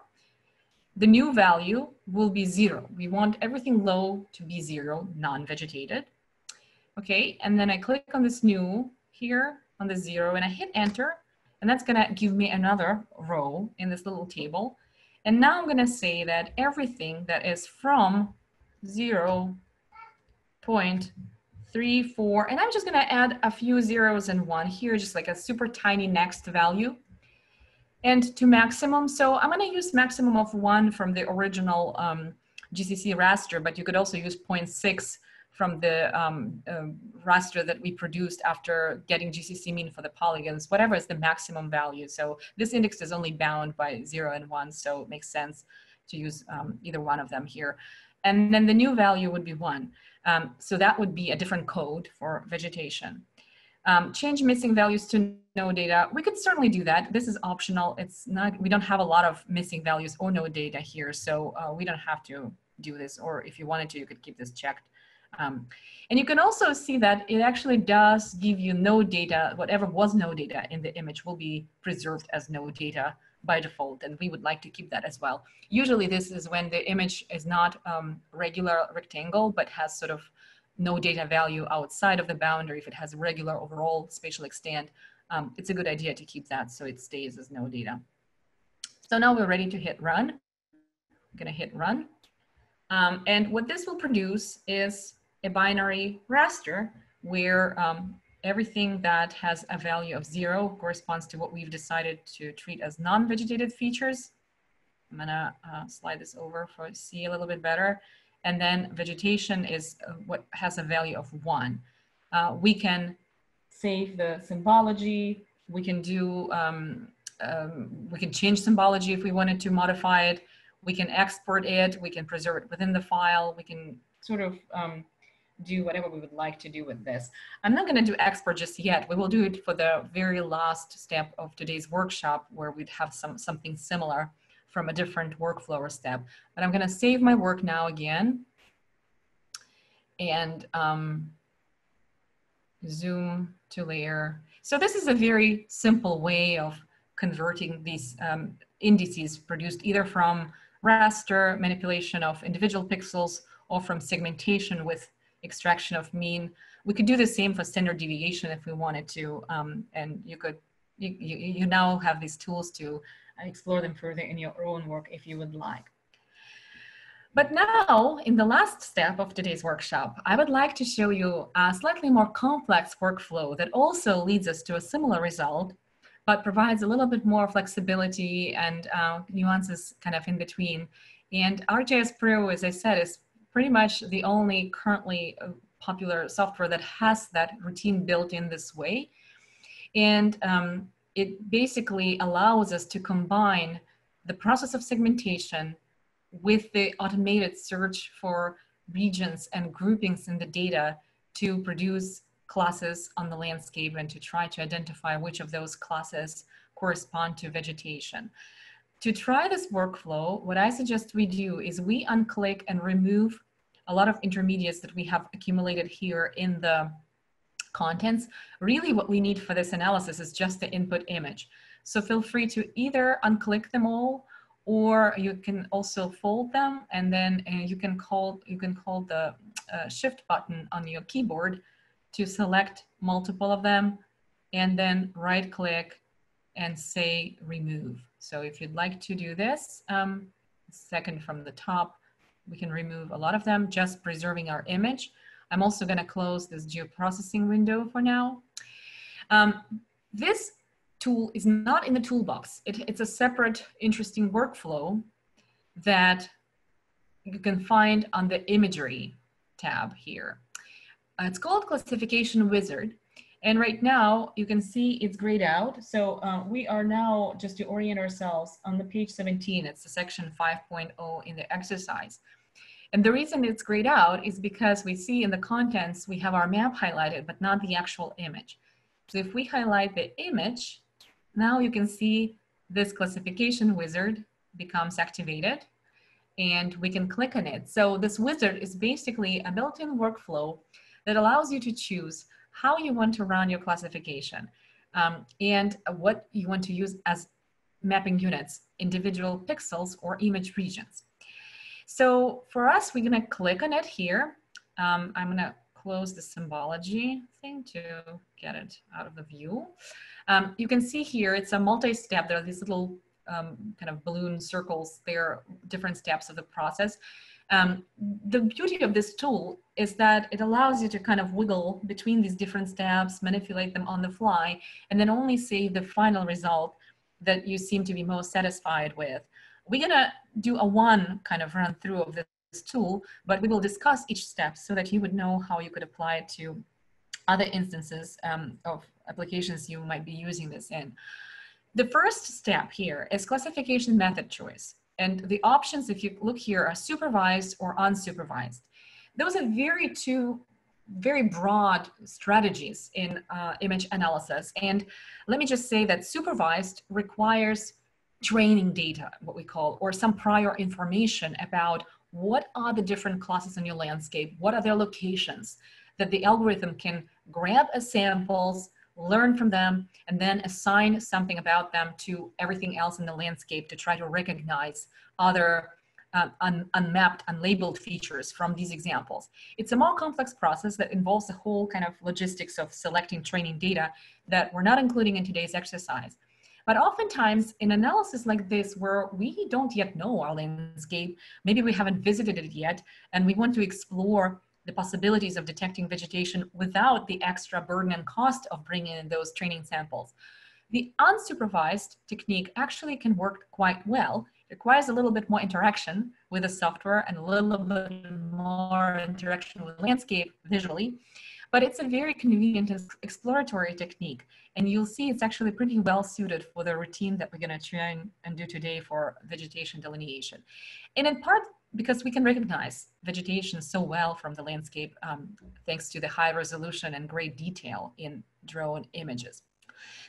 the new value will be zero. We want everything low to be zero, non-vegetated. Okay, and then I click on this new here on the zero and I hit enter and that's gonna give me another row in this little table. And now I'm gonna say that everything that is from 0 0.34, and I'm just gonna add a few zeros and one here, just like a super tiny next value. And to maximum, so I'm gonna use maximum of one from the original um, GCC raster, but you could also use 0.6 from the um, uh, raster that we produced after getting GCC mean for the polygons, whatever is the maximum value. So this index is only bound by zero and one, so it makes sense to use um, either one of them here. And then the new value would be one. Um, so that would be a different code for vegetation. Um, change missing values to no data. We could certainly do that. This is optional. It's not, we don't have a lot of missing values or no data here. So uh, we don't have to do this. Or if you wanted to, you could keep this checked. Um, and you can also see that it actually does give you no data, whatever was no data in the image will be preserved as no data by default, and we would like to keep that as well. Usually this is when the image is not um, regular rectangle, but has sort of no data value outside of the boundary. If it has regular overall spatial extent, um, it's a good idea to keep that so it stays as no data. So now we're ready to hit run. I'm gonna hit run. Um, and what this will produce is a binary raster where um, everything that has a value of zero corresponds to what we've decided to treat as non-vegetated features. I'm gonna uh, slide this over for see a little bit better. And then vegetation is uh, what has a value of one. Uh, we can save the symbology. We can do, um, um, we can change symbology if we wanted to modify it. We can export it. We can preserve it within the file. We can sort of um, do whatever we would like to do with this. I'm not going to do export just yet. We will do it for the very last step of today's workshop where we'd have some something similar from a different workflow or step. But I'm going to save my work now again and um, zoom to layer. So this is a very simple way of converting these um, indices produced either from raster manipulation of individual pixels or from segmentation with extraction of mean. We could do the same for standard deviation if we wanted to, um, and you could, you, you, you now have these tools to explore them further in your own work if you would like. But now, in the last step of today's workshop, I would like to show you a slightly more complex workflow that also leads us to a similar result, but provides a little bit more flexibility and uh, nuances kind of in between. And ArcGIS Pro, as I said, is pretty much the only currently uh, popular software that has that routine built in this way. And um, it basically allows us to combine the process of segmentation with the automated search for regions and groupings in the data to produce classes on the landscape and to try to identify which of those classes correspond to vegetation. To try this workflow, what I suggest we do is we unclick and remove a lot of intermediates that we have accumulated here in the contents. Really what we need for this analysis is just the input image. So feel free to either unclick them all or you can also fold them and then uh, you can call you can call the uh, shift button on your keyboard to select multiple of them and then right click and say remove. So if you'd like to do this, um, second from the top, we can remove a lot of them, just preserving our image. I'm also gonna close this geoprocessing window for now. Um, this tool is not in the toolbox. It, it's a separate interesting workflow that you can find on the imagery tab here. Uh, it's called classification wizard. And right now you can see it's grayed out. So uh, we are now, just to orient ourselves, on the page 17, it's the section 5.0 in the exercise. And the reason it's grayed out is because we see in the contents, we have our map highlighted, but not the actual image. So if we highlight the image, now you can see this classification wizard becomes activated and we can click on it. So this wizard is basically a built-in workflow that allows you to choose how you want to run your classification um, and what you want to use as mapping units, individual pixels or image regions. So for us, we're gonna click on it here. Um, I'm gonna close the symbology thing to get it out of the view. Um, you can see here, it's a multi-step. There are these little um, kind of balloon circles, they're different steps of the process. Um, the beauty of this tool is that it allows you to kind of wiggle between these different steps, manipulate them on the fly, and then only save the final result that you seem to be most satisfied with. We're gonna do a one kind of run through of this tool, but we will discuss each step so that you would know how you could apply it to other instances um, of applications you might be using this in. The first step here is classification method choice. And the options, if you look here, are supervised or unsupervised. Those are very two very broad strategies in uh, image analysis. And let me just say that supervised requires training data, what we call, or some prior information about what are the different classes in your landscape, what are their locations, that the algorithm can grab as samples, learn from them, and then assign something about them to everything else in the landscape to try to recognize other uh, un unmapped, unlabeled features from these examples. It's a more complex process that involves the whole kind of logistics of selecting training data that we're not including in today's exercise. But oftentimes in analysis like this, where we don't yet know our landscape, maybe we haven't visited it yet, and we want to explore the possibilities of detecting vegetation without the extra burden and cost of bringing in those training samples. The unsupervised technique actually can work quite well. It requires a little bit more interaction with the software and a little bit more interaction with landscape visually, but it's a very convenient exploratory technique. And you'll see it's actually pretty well suited for the routine that we're gonna try and do today for vegetation delineation. And in part, because we can recognize vegetation so well from the landscape um, thanks to the high resolution and great detail in drone images.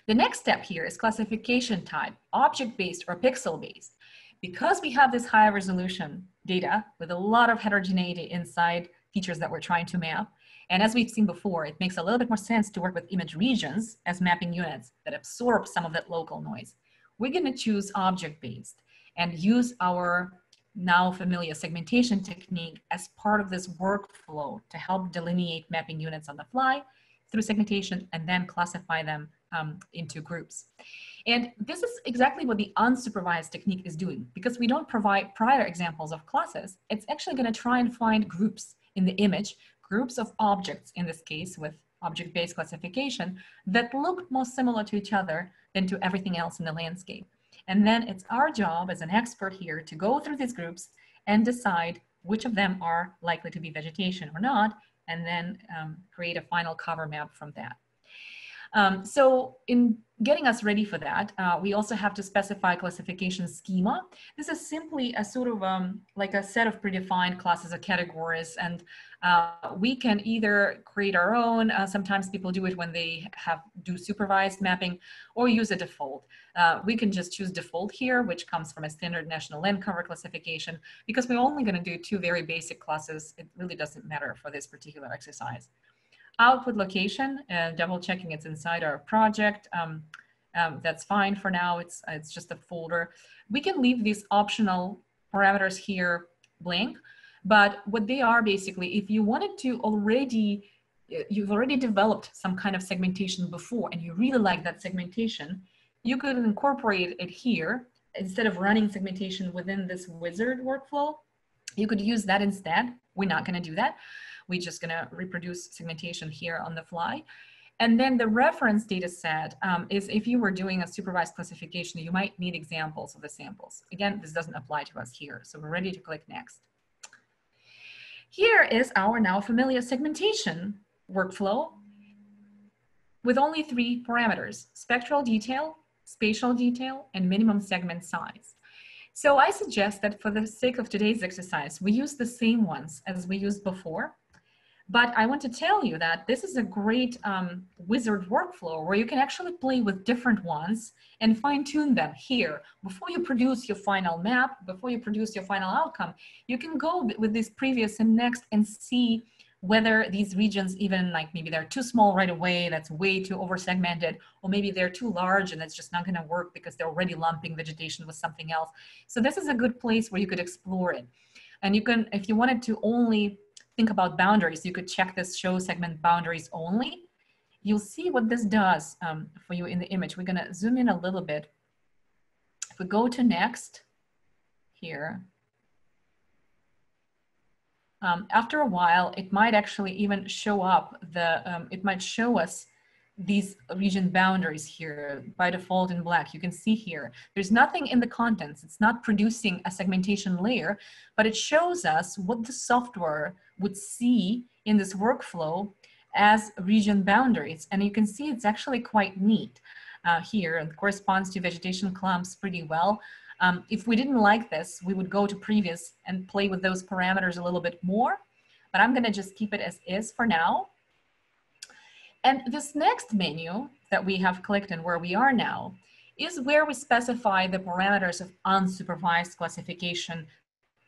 The next step here is classification type, object-based or pixel-based. Because we have this high resolution data with a lot of heterogeneity inside features that we're trying to map, and as we've seen before, it makes a little bit more sense to work with image regions as mapping units that absorb some of that local noise. We're gonna choose object-based and use our now familiar segmentation technique as part of this workflow to help delineate mapping units on the fly through segmentation and then classify them um, into groups. And this is exactly what the unsupervised technique is doing because we don't provide prior examples of classes. It's actually going to try and find groups in the image, groups of objects in this case with object-based classification that look most similar to each other than to everything else in the landscape. And then it's our job as an expert here to go through these groups and decide which of them are likely to be vegetation or not, and then um, create a final cover map from that. Um, so in getting us ready for that, uh, we also have to specify classification schema. This is simply a sort of um, like a set of predefined classes or categories, and uh, we can either create our own. Uh, sometimes people do it when they have do supervised mapping, or use a default. Uh, we can just choose default here, which comes from a standard national land cover classification, because we're only going to do two very basic classes. It really doesn't matter for this particular exercise output location and double checking it's inside our project. Um, um, that's fine for now. It's, it's just a folder. We can leave these optional parameters here blank, but what they are basically, if you wanted to already, you've already developed some kind of segmentation before and you really like that segmentation, you could incorporate it here instead of running segmentation within this wizard workflow. You could use that instead. We're not going to do that. We're just gonna reproduce segmentation here on the fly. And then the reference data set um, is if you were doing a supervised classification, you might need examples of the samples. Again, this doesn't apply to us here. So we're ready to click next. Here is our now familiar segmentation workflow with only three parameters, spectral detail, spatial detail, and minimum segment size. So I suggest that for the sake of today's exercise, we use the same ones as we used before, but I want to tell you that this is a great um, wizard workflow where you can actually play with different ones and fine tune them here. Before you produce your final map, before you produce your final outcome, you can go with this previous and next and see whether these regions even like maybe they're too small right away, that's way too over segmented, or maybe they're too large and it's just not gonna work because they're already lumping vegetation with something else. So this is a good place where you could explore it. And you can, if you wanted to only think about boundaries, you could check this show segment boundaries only. You'll see what this does um, for you in the image. We're gonna zoom in a little bit if we go to next here, um, after a while, it might actually even show up the, um, it might show us these region boundaries here by default in black. You can see here, there's nothing in the contents. It's not producing a segmentation layer, but it shows us what the software would see in this workflow as region boundaries. And you can see it's actually quite neat uh, here and corresponds to vegetation clumps pretty well. Um, if we didn't like this, we would go to previous and play with those parameters a little bit more, but I'm gonna just keep it as is for now. And this next menu that we have clicked and where we are now is where we specify the parameters of unsupervised classification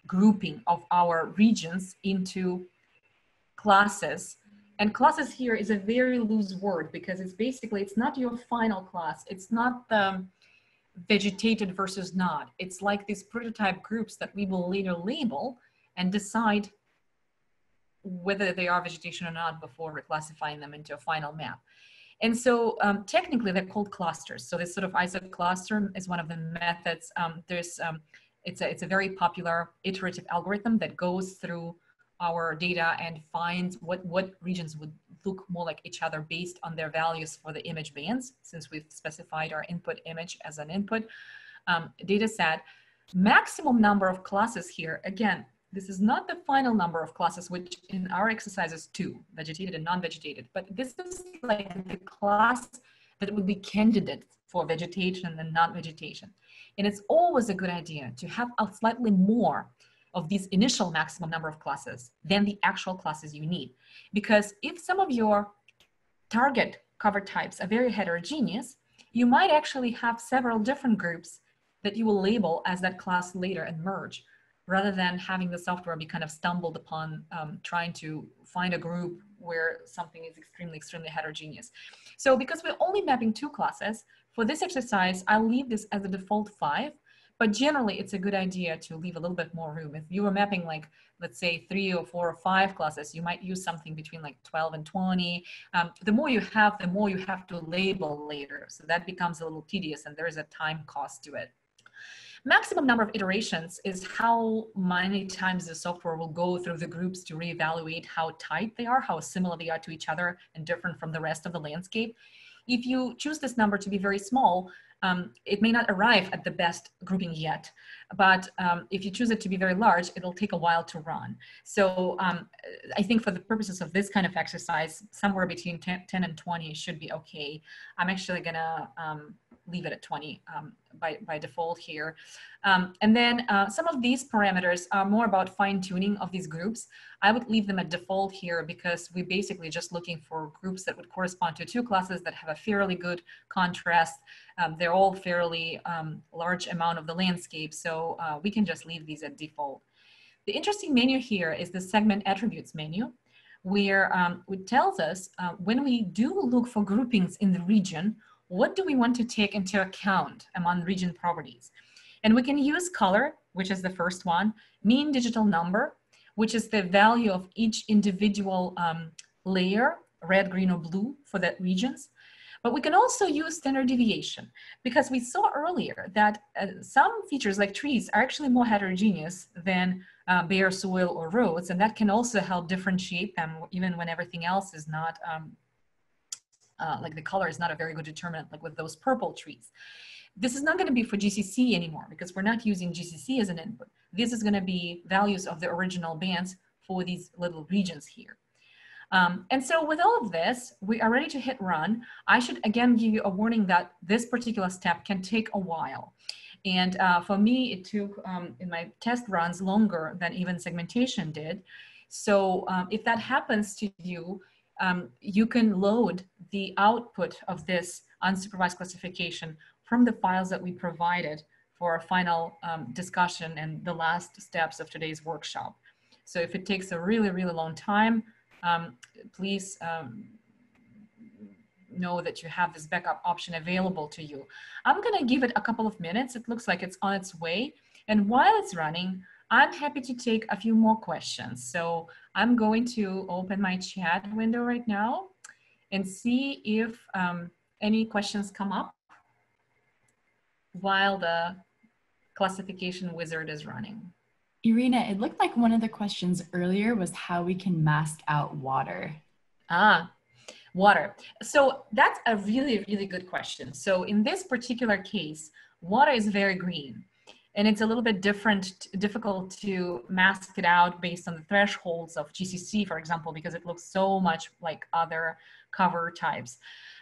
grouping of our regions into classes. And classes here is a very loose word because it's basically, it's not your final class. It's not the vegetated versus not. It's like these prototype groups that we will later label and decide whether they are vegetation or not before reclassifying them into a final map. And so um, technically they're called clusters. So this sort of isocluster is one of the methods. Um, there's, um, it's, a, it's a very popular iterative algorithm that goes through our data and finds what, what regions would look more like each other based on their values for the image bands, since we've specified our input image as an input um, data set. Maximum number of classes here, again, this is not the final number of classes, which in our exercise is two, vegetated and non-vegetated, but this is like the class that would be candidate for vegetation and non-vegetation. And it's always a good idea to have a slightly more of these initial maximum number of classes than the actual classes you need. Because if some of your target cover types are very heterogeneous, you might actually have several different groups that you will label as that class later and merge rather than having the software be kind of stumbled upon um, trying to find a group where something is extremely, extremely heterogeneous. So because we're only mapping two classes, for this exercise, I'll leave this as a default five, but generally it's a good idea to leave a little bit more room. If you were mapping like, let's say three or four or five classes, you might use something between like 12 and 20. Um, the more you have, the more you have to label later. So that becomes a little tedious and there is a time cost to it. Maximum number of iterations is how many times the software will go through the groups to reevaluate how tight they are, how similar they are to each other and different from the rest of the landscape. If you choose this number to be very small, um, it may not arrive at the best grouping yet, but um, if you choose it to be very large, it'll take a while to run. So um, I think for the purposes of this kind of exercise, somewhere between 10, 10 and 20 should be okay. I'm actually gonna um, leave it at 20 um, by, by default here. Um, and then uh, some of these parameters are more about fine tuning of these groups. I would leave them at default here because we're basically just looking for groups that would correspond to two classes that have a fairly good contrast. Um, they're all fairly um, large amount of the landscape, so uh, we can just leave these at default. The interesting menu here is the segment attributes menu where um, it tells us uh, when we do look for groupings in the region, what do we want to take into account among region properties? And we can use color, which is the first one, mean digital number, which is the value of each individual um, layer, red, green, or blue for the regions. But we can also use standard deviation because we saw earlier that uh, some features like trees are actually more heterogeneous than uh, bare soil or roads, and that can also help differentiate them even when everything else is not um, uh, like the color is not a very good determinant, like with those purple trees. This is not going to be for GCC anymore because we're not using GCC as an input. This is going to be values of the original bands for these little regions here. Um, and so with all of this, we are ready to hit run. I should again give you a warning that this particular step can take a while. And uh, for me, it took um, in my test runs longer than even segmentation did. So um, if that happens to you, um, you can load the output of this unsupervised classification from the files that we provided for our final um, discussion and the last steps of today's workshop. So if it takes a really, really long time, um, please um, know that you have this backup option available to you. I'm gonna give it a couple of minutes. It looks like it's on its way. And while it's running, I'm happy to take a few more questions. So I'm going to open my chat window right now and see if um, any questions come up while the classification wizard is running. Iryna, it looked like one of the questions earlier was how we can mask out water. Ah, water. So that's a really, really good question. So in this particular case, water is very green and it's a little bit different, difficult to mask it out based on the thresholds of GCC, for example, because it looks so much like other cover types.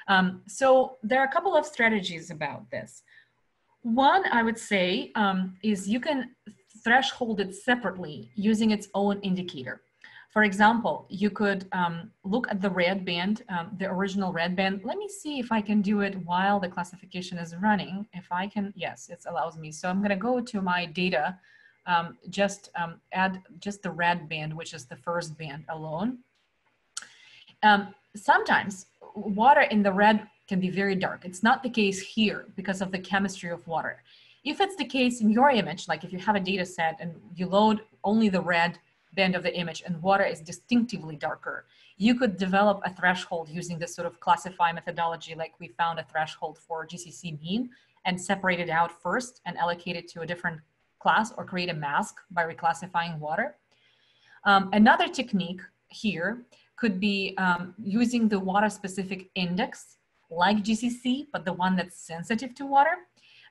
Um, so there are a couple of strategies about this. One, I would say, um, is you can threshold it separately using its own indicator. For example, you could um, look at the red band, um, the original red band. Let me see if I can do it while the classification is running. If I can, yes, it allows me. So I'm gonna go to my data, um, just um, add just the red band, which is the first band alone. Um, sometimes water in the red can be very dark. It's not the case here because of the chemistry of water. If it's the case in your image, like if you have a data set and you load only the red band of the image and water is distinctively darker, you could develop a threshold using this sort of classify methodology like we found a threshold for GCC mean and separate it out first and allocate it to a different class or create a mask by reclassifying water. Um, another technique here could be um, using the water specific index like GCC, but the one that's sensitive to water.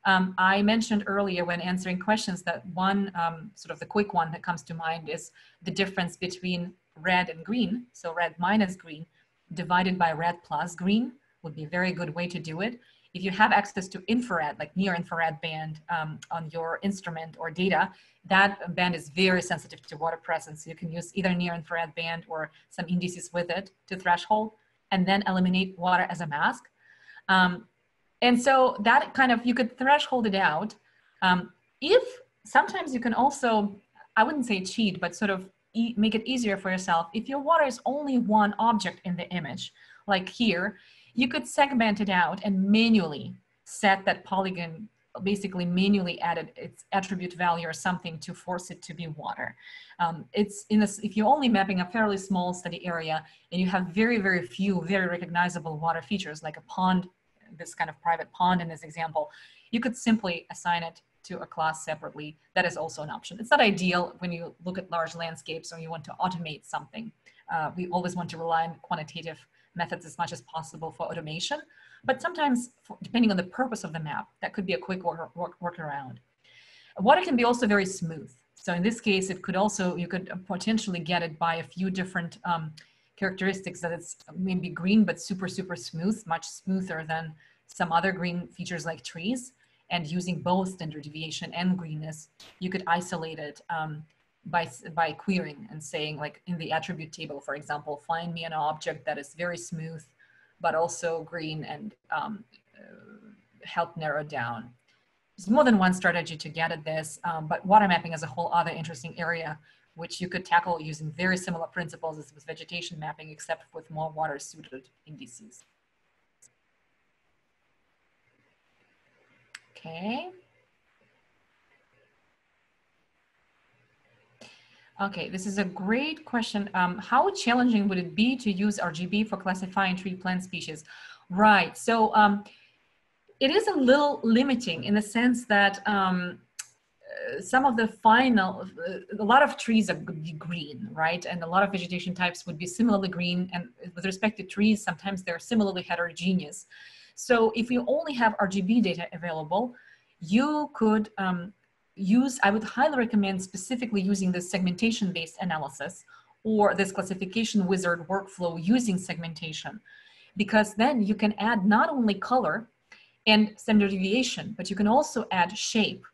Um, I mentioned earlier when answering questions that one um, sort of the quick one that comes to mind is the difference between red and green. So red minus green divided by red plus green would be a very good way to do it. If you have access to infrared, like near infrared band um, on your instrument or data, that band is very sensitive to water presence. You can use either near infrared band or some indices with it to threshold and then eliminate water as a mask. Um, and so that kind of, you could threshold it out. Um, if sometimes you can also, I wouldn't say cheat, but sort of e make it easier for yourself. If your water is only one object in the image, like here, you could segment it out and manually set that polygon basically manually added its attribute value or something to force it to be water. Um, it's in this, if you're only mapping a fairly small study area and you have very, very few very recognizable water features like a pond this kind of private pond in this example, you could simply assign it to a class separately. That is also an option. It's not ideal when you look at large landscapes or you want to automate something. Uh, we always want to rely on quantitative methods as much as possible for automation. But sometimes, for, depending on the purpose of the map, that could be a quick work, work, workaround. Water can be also very smooth. So in this case, it could also, you could potentially get it by a few different um, characteristics that it's maybe green but super super smooth much smoother than some other green features like trees. And using both standard deviation and greenness you could isolate it um, by by querying and saying like in the attribute table for example find me an object that is very smooth but also green and um, uh, help narrow down. There's more than one strategy to get at this um, but water mapping is a whole other interesting area which you could tackle using very similar principles as with vegetation mapping, except with more water suited indices. Okay. Okay, this is a great question. Um, how challenging would it be to use RGB for classifying tree plant species? Right, so um, it is a little limiting in the sense that um, some of the final, a lot of trees are green, right? And a lot of vegetation types would be similarly green. And with respect to trees, sometimes they're similarly heterogeneous. So if you only have RGB data available, you could um, use, I would highly recommend specifically using the segmentation-based analysis or this classification wizard workflow using segmentation, because then you can add not only color and standard deviation, but you can also add shape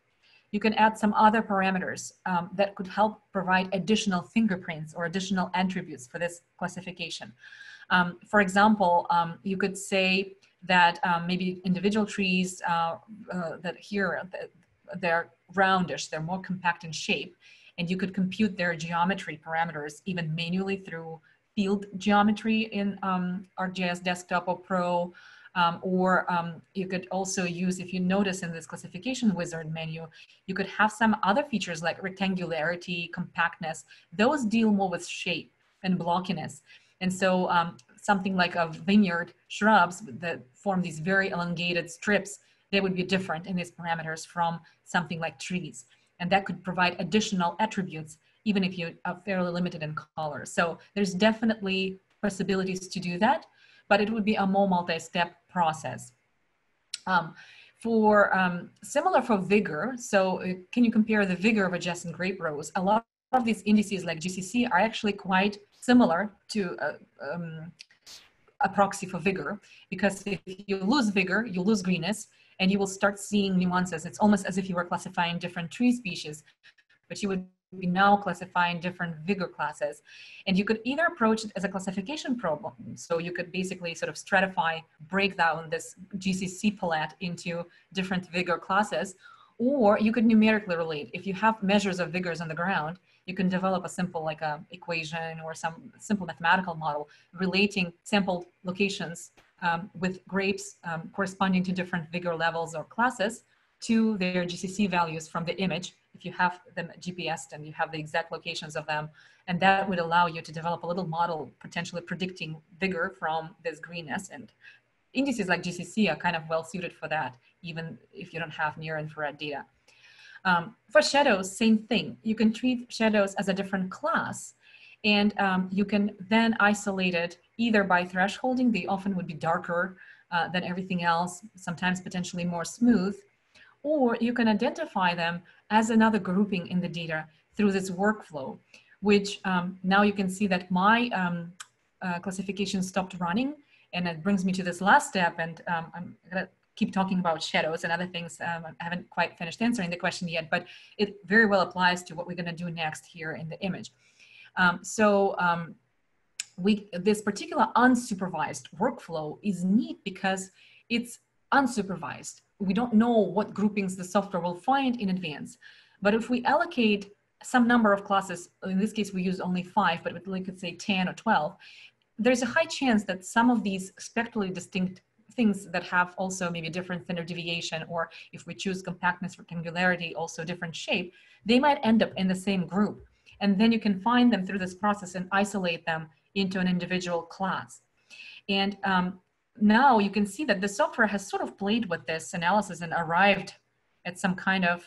you can add some other parameters um, that could help provide additional fingerprints or additional attributes for this classification. Um, for example, um, you could say that um, maybe individual trees uh, uh, that here, they're roundish, they're more compact in shape, and you could compute their geometry parameters even manually through field geometry in um, ArcGIS Desktop or Pro, um, or um, you could also use, if you notice in this classification wizard menu, you could have some other features like rectangularity, compactness. Those deal more with shape and blockiness. And so um, something like a vineyard shrubs that form these very elongated strips, they would be different in these parameters from something like trees. And that could provide additional attributes, even if you are fairly limited in color. So there's definitely possibilities to do that, but it would be a more multi-step process. Um, for um, similar for vigor, so uh, can you compare the vigor of adjacent grape rows? A lot of these indices like GCC are actually quite similar to uh, um, a proxy for vigor because if you lose vigor, you lose greenness and you will start seeing nuances. It's almost as if you were classifying different tree species, but you would be now classify in different vigor classes. And you could either approach it as a classification problem. So you could basically sort of stratify, break down this GCC palette into different vigor classes, or you could numerically relate. If you have measures of vigors on the ground, you can develop a simple like a equation or some simple mathematical model relating sampled locations um, with grapes um, corresponding to different vigor levels or classes to their GCC values from the image if you have them GPSed and you have the exact locations of them. And that would allow you to develop a little model potentially predicting vigor from this greenness. And indices like GCC are kind of well suited for that, even if you don't have near infrared data. Um, for shadows, same thing. You can treat shadows as a different class and um, you can then isolate it either by thresholding, they often would be darker uh, than everything else, sometimes potentially more smooth, or you can identify them as another grouping in the data through this workflow, which um, now you can see that my um, uh, classification stopped running and it brings me to this last step and um, I'm gonna keep talking about shadows and other things. Um, I haven't quite finished answering the question yet, but it very well applies to what we're gonna do next here in the image. Um, so um, we, this particular unsupervised workflow is neat because it's unsupervised. We don't know what groupings the software will find in advance. But if we allocate some number of classes, in this case we use only five, but we could say 10 or 12, there's a high chance that some of these spectrally distinct things that have also maybe different standard deviation, or if we choose compactness, rectangularity, also different shape, they might end up in the same group. And then you can find them through this process and isolate them into an individual class. And um, now you can see that the software has sort of played with this analysis and arrived at some kind of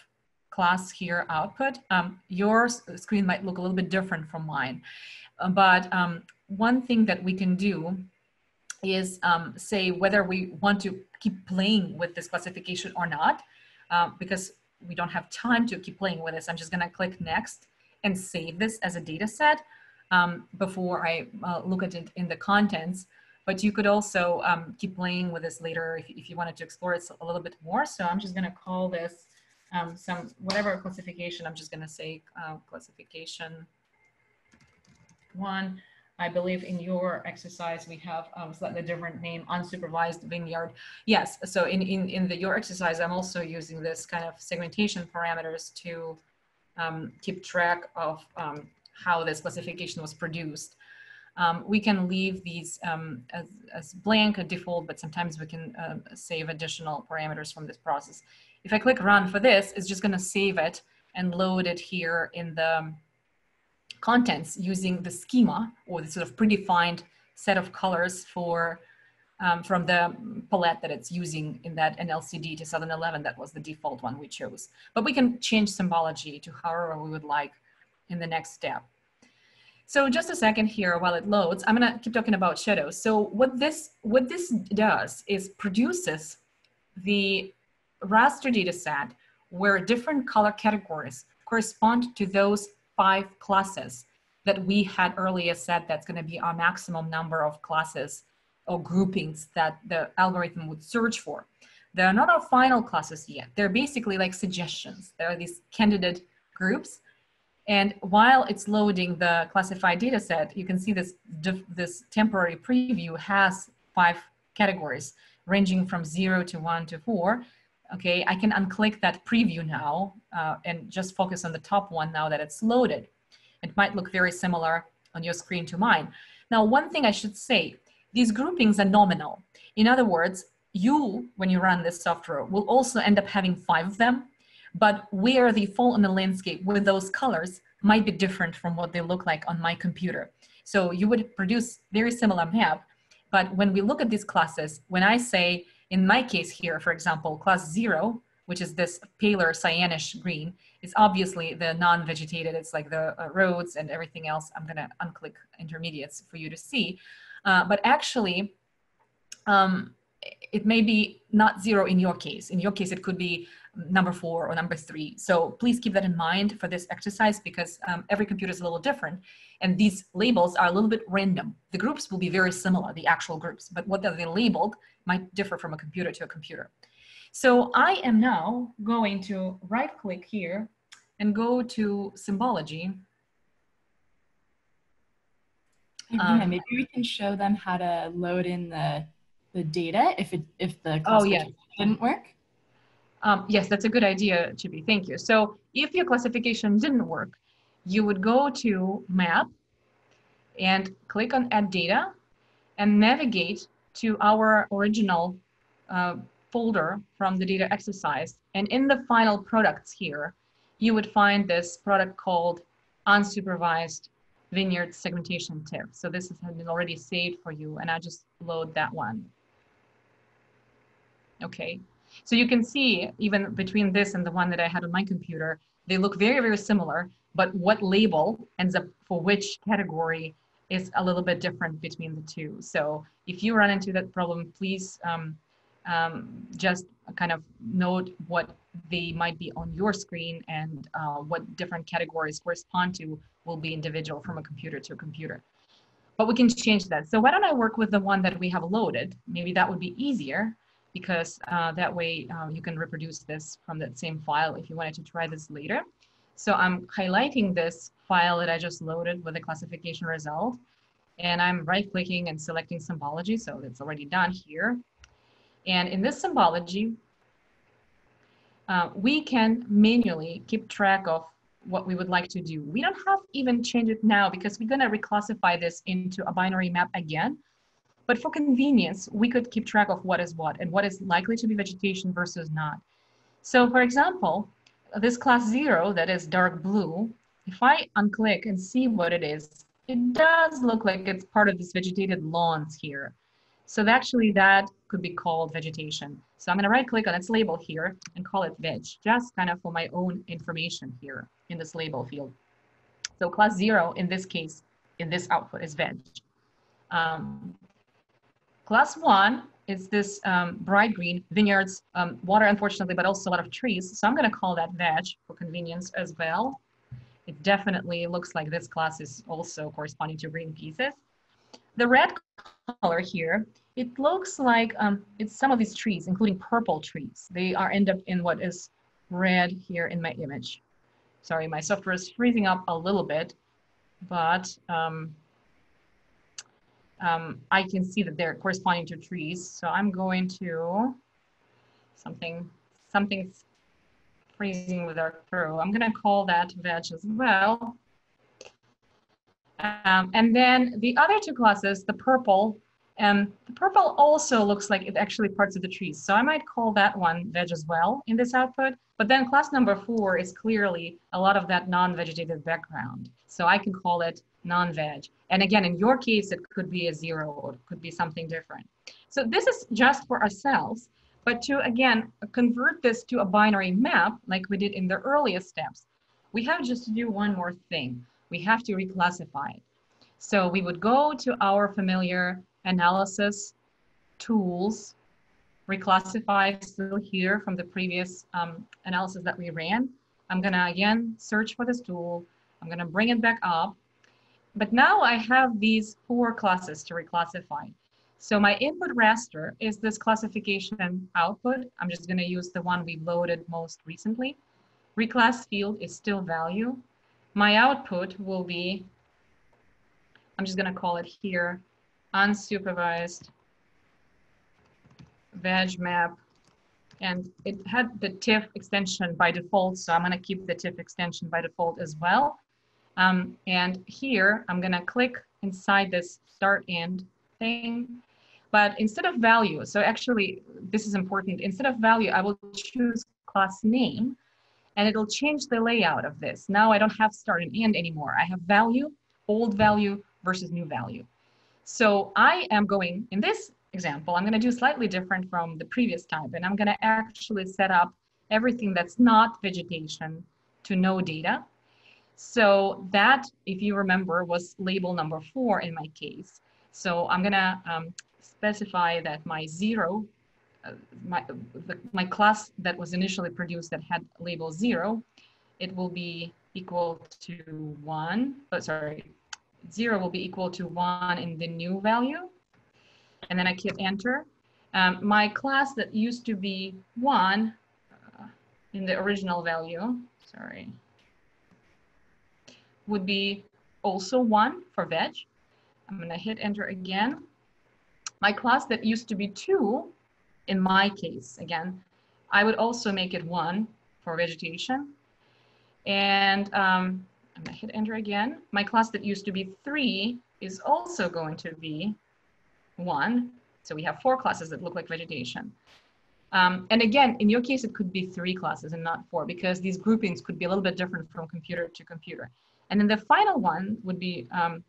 class here output. Um, your screen might look a little bit different from mine. Uh, but um, one thing that we can do is um, say whether we want to keep playing with this classification or not, uh, because we don't have time to keep playing with this. I'm just gonna click next and save this as a data set um, before I uh, look at it in the contents. But you could also um, keep playing with this later if, if you wanted to explore it a little bit more. So I'm just gonna call this um, some, whatever classification, I'm just gonna say uh, classification one. I believe in your exercise we have um, slightly different name, unsupervised vineyard. Yes, so in, in, in the your exercise, I'm also using this kind of segmentation parameters to um, keep track of um, how this classification was produced. Um, we can leave these um, as, as, blank a default, but sometimes we can uh, save additional parameters from this process. If I click run for this, it's just gonna save it and load it here in the contents using the schema or the sort of predefined set of colors for um, from the palette that it's using in that NLCD 2011, that was the default one we chose. But we can change symbology to however we would like in the next step. So just a second here while it loads, I'm gonna keep talking about shadows. So what this, what this does is produces the raster data set where different color categories correspond to those five classes that we had earlier said that's gonna be our maximum number of classes or groupings that the algorithm would search for. They're not our final classes yet. They're basically like suggestions. There are these candidate groups. And while it's loading the classified data set, you can see this, this temporary preview has five categories ranging from zero to one to four. Okay, I can unclick that preview now uh, and just focus on the top one now that it's loaded. It might look very similar on your screen to mine. Now, one thing I should say, these groupings are nominal. In other words, you, when you run this software, will also end up having five of them, but where they fall in the landscape with those colors might be different from what they look like on my computer. So you would produce very similar map, but when we look at these classes, when I say In my case here, for example, class zero, which is this paler cyanish green, is obviously the non-vegetated. It's like the uh, roads and everything else. I'm gonna unclick intermediates for you to see. Uh, but actually, um, it may be not zero in your case. In your case, it could be number four or number three. So please keep that in mind for this exercise because um, every computer is a little different. And these labels are a little bit random. The groups will be very similar, the actual groups, but what they're labeled might differ from a computer to a computer. So I am now going to right click here and go to symbology. Um, maybe we can show them how to load in the the data if it if the oh yeah didn't work. Um, yes, that's a good idea, Chippie. Thank you. So if your classification didn't work, you would go to Map and click on Add Data and navigate to our original uh, folder from the data exercise. And in the final products here, you would find this product called unsupervised vineyard segmentation tip. So this has been already saved for you and I just load that one. Okay, so you can see even between this and the one that I had on my computer, they look very, very similar, but what label ends up for which category is a little bit different between the two. So if you run into that problem, please um, um, just kind of note what they might be on your screen and uh, what different categories correspond to will be individual from a computer to a computer. But we can change that. So why don't I work with the one that we have loaded? Maybe that would be easier because uh, that way uh, you can reproduce this from that same file if you wanted to try this later. So I'm highlighting this file that I just loaded with a classification result. And I'm right clicking and selecting symbology. So it's already done here. And in this symbology, uh, we can manually keep track of what we would like to do. We don't have even change it now because we're gonna reclassify this into a binary map again. But for convenience, we could keep track of what is what and what is likely to be vegetation versus not. So for example, this class zero that is dark blue, if I unclick and see what it is, it does look like it's part of this vegetated lawns here. So actually that could be called vegetation. So I'm gonna right click on its label here and call it veg, just kind of for my own information here in this label field. So class zero in this case, in this output is veg. Um, class one is this um, bright green vineyards, um, water unfortunately, but also a lot of trees. So I'm gonna call that veg for convenience as well. It definitely looks like this class is also corresponding to green pieces. The red color here it looks like um, it's some of these trees, including purple trees. They are end up in what is red here in my image. Sorry, my software is freezing up a little bit, but um, um, I can see that they're corresponding to trees. So I'm going to something, something's freezing with our crew. I'm gonna call that veg as well. Um, and then the other two classes, the purple um, the purple also looks like it actually parts of the trees. So I might call that one veg as well in this output. But then class number four is clearly a lot of that non-vegetative background. So I can call it non-veg. And again, in your case, it could be a zero or it could be something different. So this is just for ourselves. But to, again, convert this to a binary map, like we did in the earliest steps, we have just to do one more thing. We have to reclassify it. So we would go to our familiar analysis tools, reclassify still here from the previous um, analysis that we ran. I'm gonna again search for this tool. I'm gonna bring it back up. But now I have these four classes to reclassify. So my input raster is this classification output. I'm just gonna use the one we loaded most recently. Reclass field is still value. My output will be, I'm just gonna call it here, unsupervised veg map and it had the TIFF extension by default, so I'm gonna keep the TIFF extension by default as well. Um, and here, I'm gonna click inside this start end thing, but instead of value, so actually, this is important, instead of value, I will choose class name, and it'll change the layout of this. Now I don't have start and end anymore. I have value, old value versus new value. So I am going, in this example, I'm going to do slightly different from the previous type, and I'm going to actually set up everything that's not vegetation to no data. So that, if you remember, was label number four in my case. So I'm to um, specify that my zero, uh, my, the, my class that was initially produced that had label zero, it will be equal to one, oh, sorry, zero will be equal to one in the new value. And then I hit enter. Um, my class that used to be one uh, in the original value, sorry, would be also one for veg. I'm gonna hit enter again. My class that used to be two, in my case, again, I would also make it one for vegetation. And um, I'm gonna hit enter again. My class that used to be three is also going to be one. So we have four classes that look like vegetation. Um, and again, in your case, it could be three classes and not four because these groupings could be a little bit different from computer to computer. And then the final one would be um,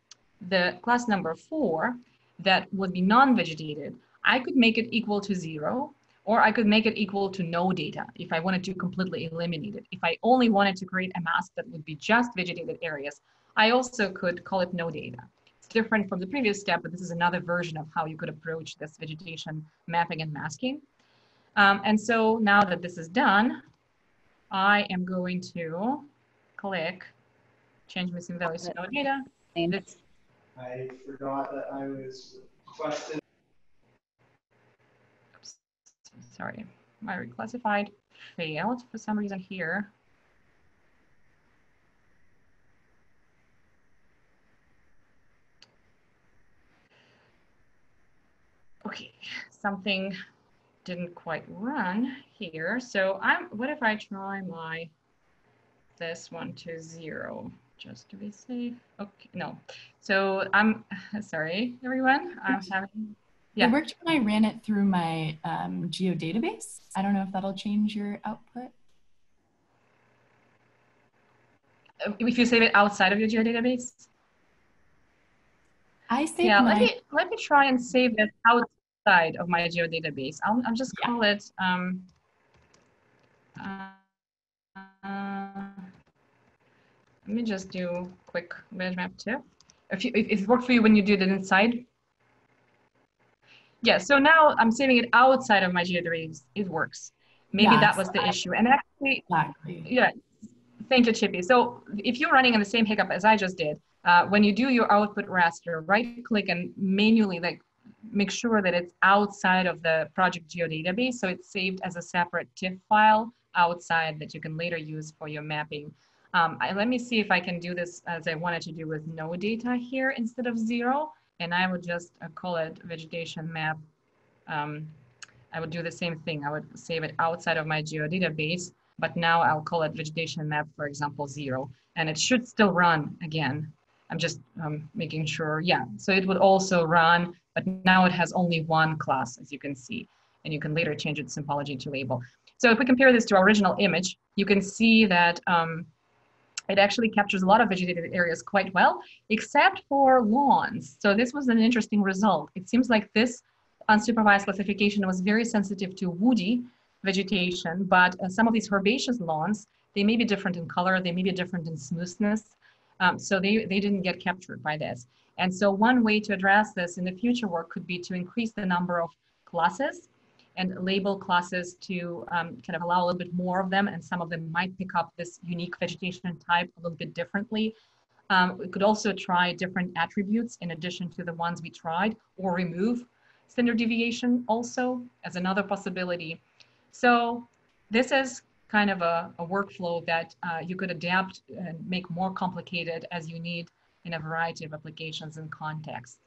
the class number four that would be non-vegetated. I could make it equal to zero or I could make it equal to no data if I wanted to completely eliminate it. If I only wanted to create a mask that would be just vegetated areas, I also could call it no data. It's different from the previous step, but this is another version of how you could approach this vegetation mapping and masking. Um, and so now that this is done, I am going to click change missing values to no data. And it's I forgot that I was requested sorry, my reclassified failed for some reason here. Okay, something didn't quite run here. So I'm, what if I try my, this one to zero, just to be safe? Okay, no. So I'm, sorry, everyone, I'm having yeah. It worked when I ran it through my um, geodatabase. I don't know if that'll change your output. Uh, if you save it outside of your geodatabase? I saved yeah, my... let me let me try and save it outside of my geodatabase. I'll I'll just yeah. call it um uh, uh, let me just do quick map too. If you if it worked for you when you did it inside yeah, so now I'm saving it outside of my geodatabase. It works. Maybe yes, that was the I, issue. And actually, exactly. yeah, thank you, Chippie. So if you're running in the same hiccup as I just did, uh, when you do your output raster, right click and manually like make sure that it's outside of the project geodatabase. So it's saved as a separate TIFF file outside that you can later use for your mapping. Um, I, let me see if I can do this as I wanted to do with no data here instead of zero and I would just uh, call it vegetation map. Um, I would do the same thing. I would save it outside of my geodatabase, but now I'll call it vegetation map, for example, zero, and it should still run again. I'm just um, making sure, yeah. So it would also run, but now it has only one class, as you can see, and you can later change its symbology to label. So if we compare this to our original image, you can see that um, it actually captures a lot of vegetated areas quite well, except for lawns. So this was an interesting result. It seems like this unsupervised classification was very sensitive to woody vegetation, but uh, some of these herbaceous lawns, they may be different in color, they may be different in smoothness. Um, so they, they didn't get captured by this. And so one way to address this in the future work could be to increase the number of classes and label classes to um, kind of allow a little bit more of them and some of them might pick up this unique vegetation type a little bit differently. Um, we could also try different attributes in addition to the ones we tried or remove standard deviation also as another possibility. So this is kind of a, a workflow that uh, you could adapt and make more complicated as you need in a variety of applications and contexts.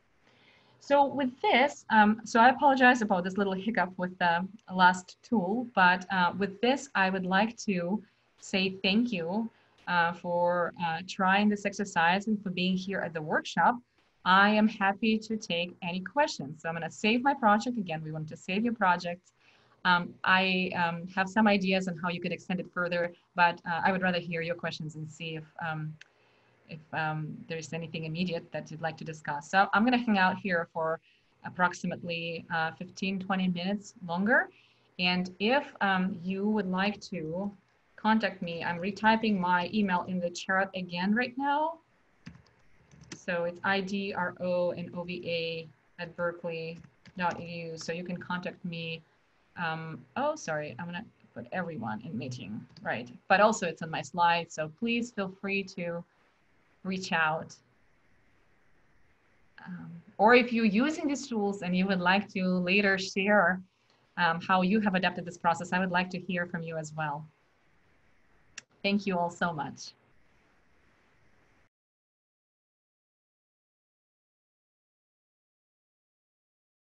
So with this, um, so I apologize about this little hiccup with the last tool, but uh, with this, I would like to say thank you uh, for uh, trying this exercise and for being here at the workshop. I am happy to take any questions. So I'm gonna save my project. Again, we want to save your project. Um, I um, have some ideas on how you could extend it further, but uh, I would rather hear your questions and see if um, if um, there's anything immediate that you'd like to discuss. So I'm going to hang out here for approximately uh, 15, 20 minutes longer. And if um, you would like to contact me, I'm retyping my email in the chat again right now. So it's idronova at berkeley.edu. So you can contact me. Um, oh, sorry, I'm gonna put everyone in meeting, right? But also it's on my slide. So please feel free to reach out. Um, or if you're using these tools and you would like to later share um, how you have adapted this process, I would like to hear from you as well. Thank you all so much.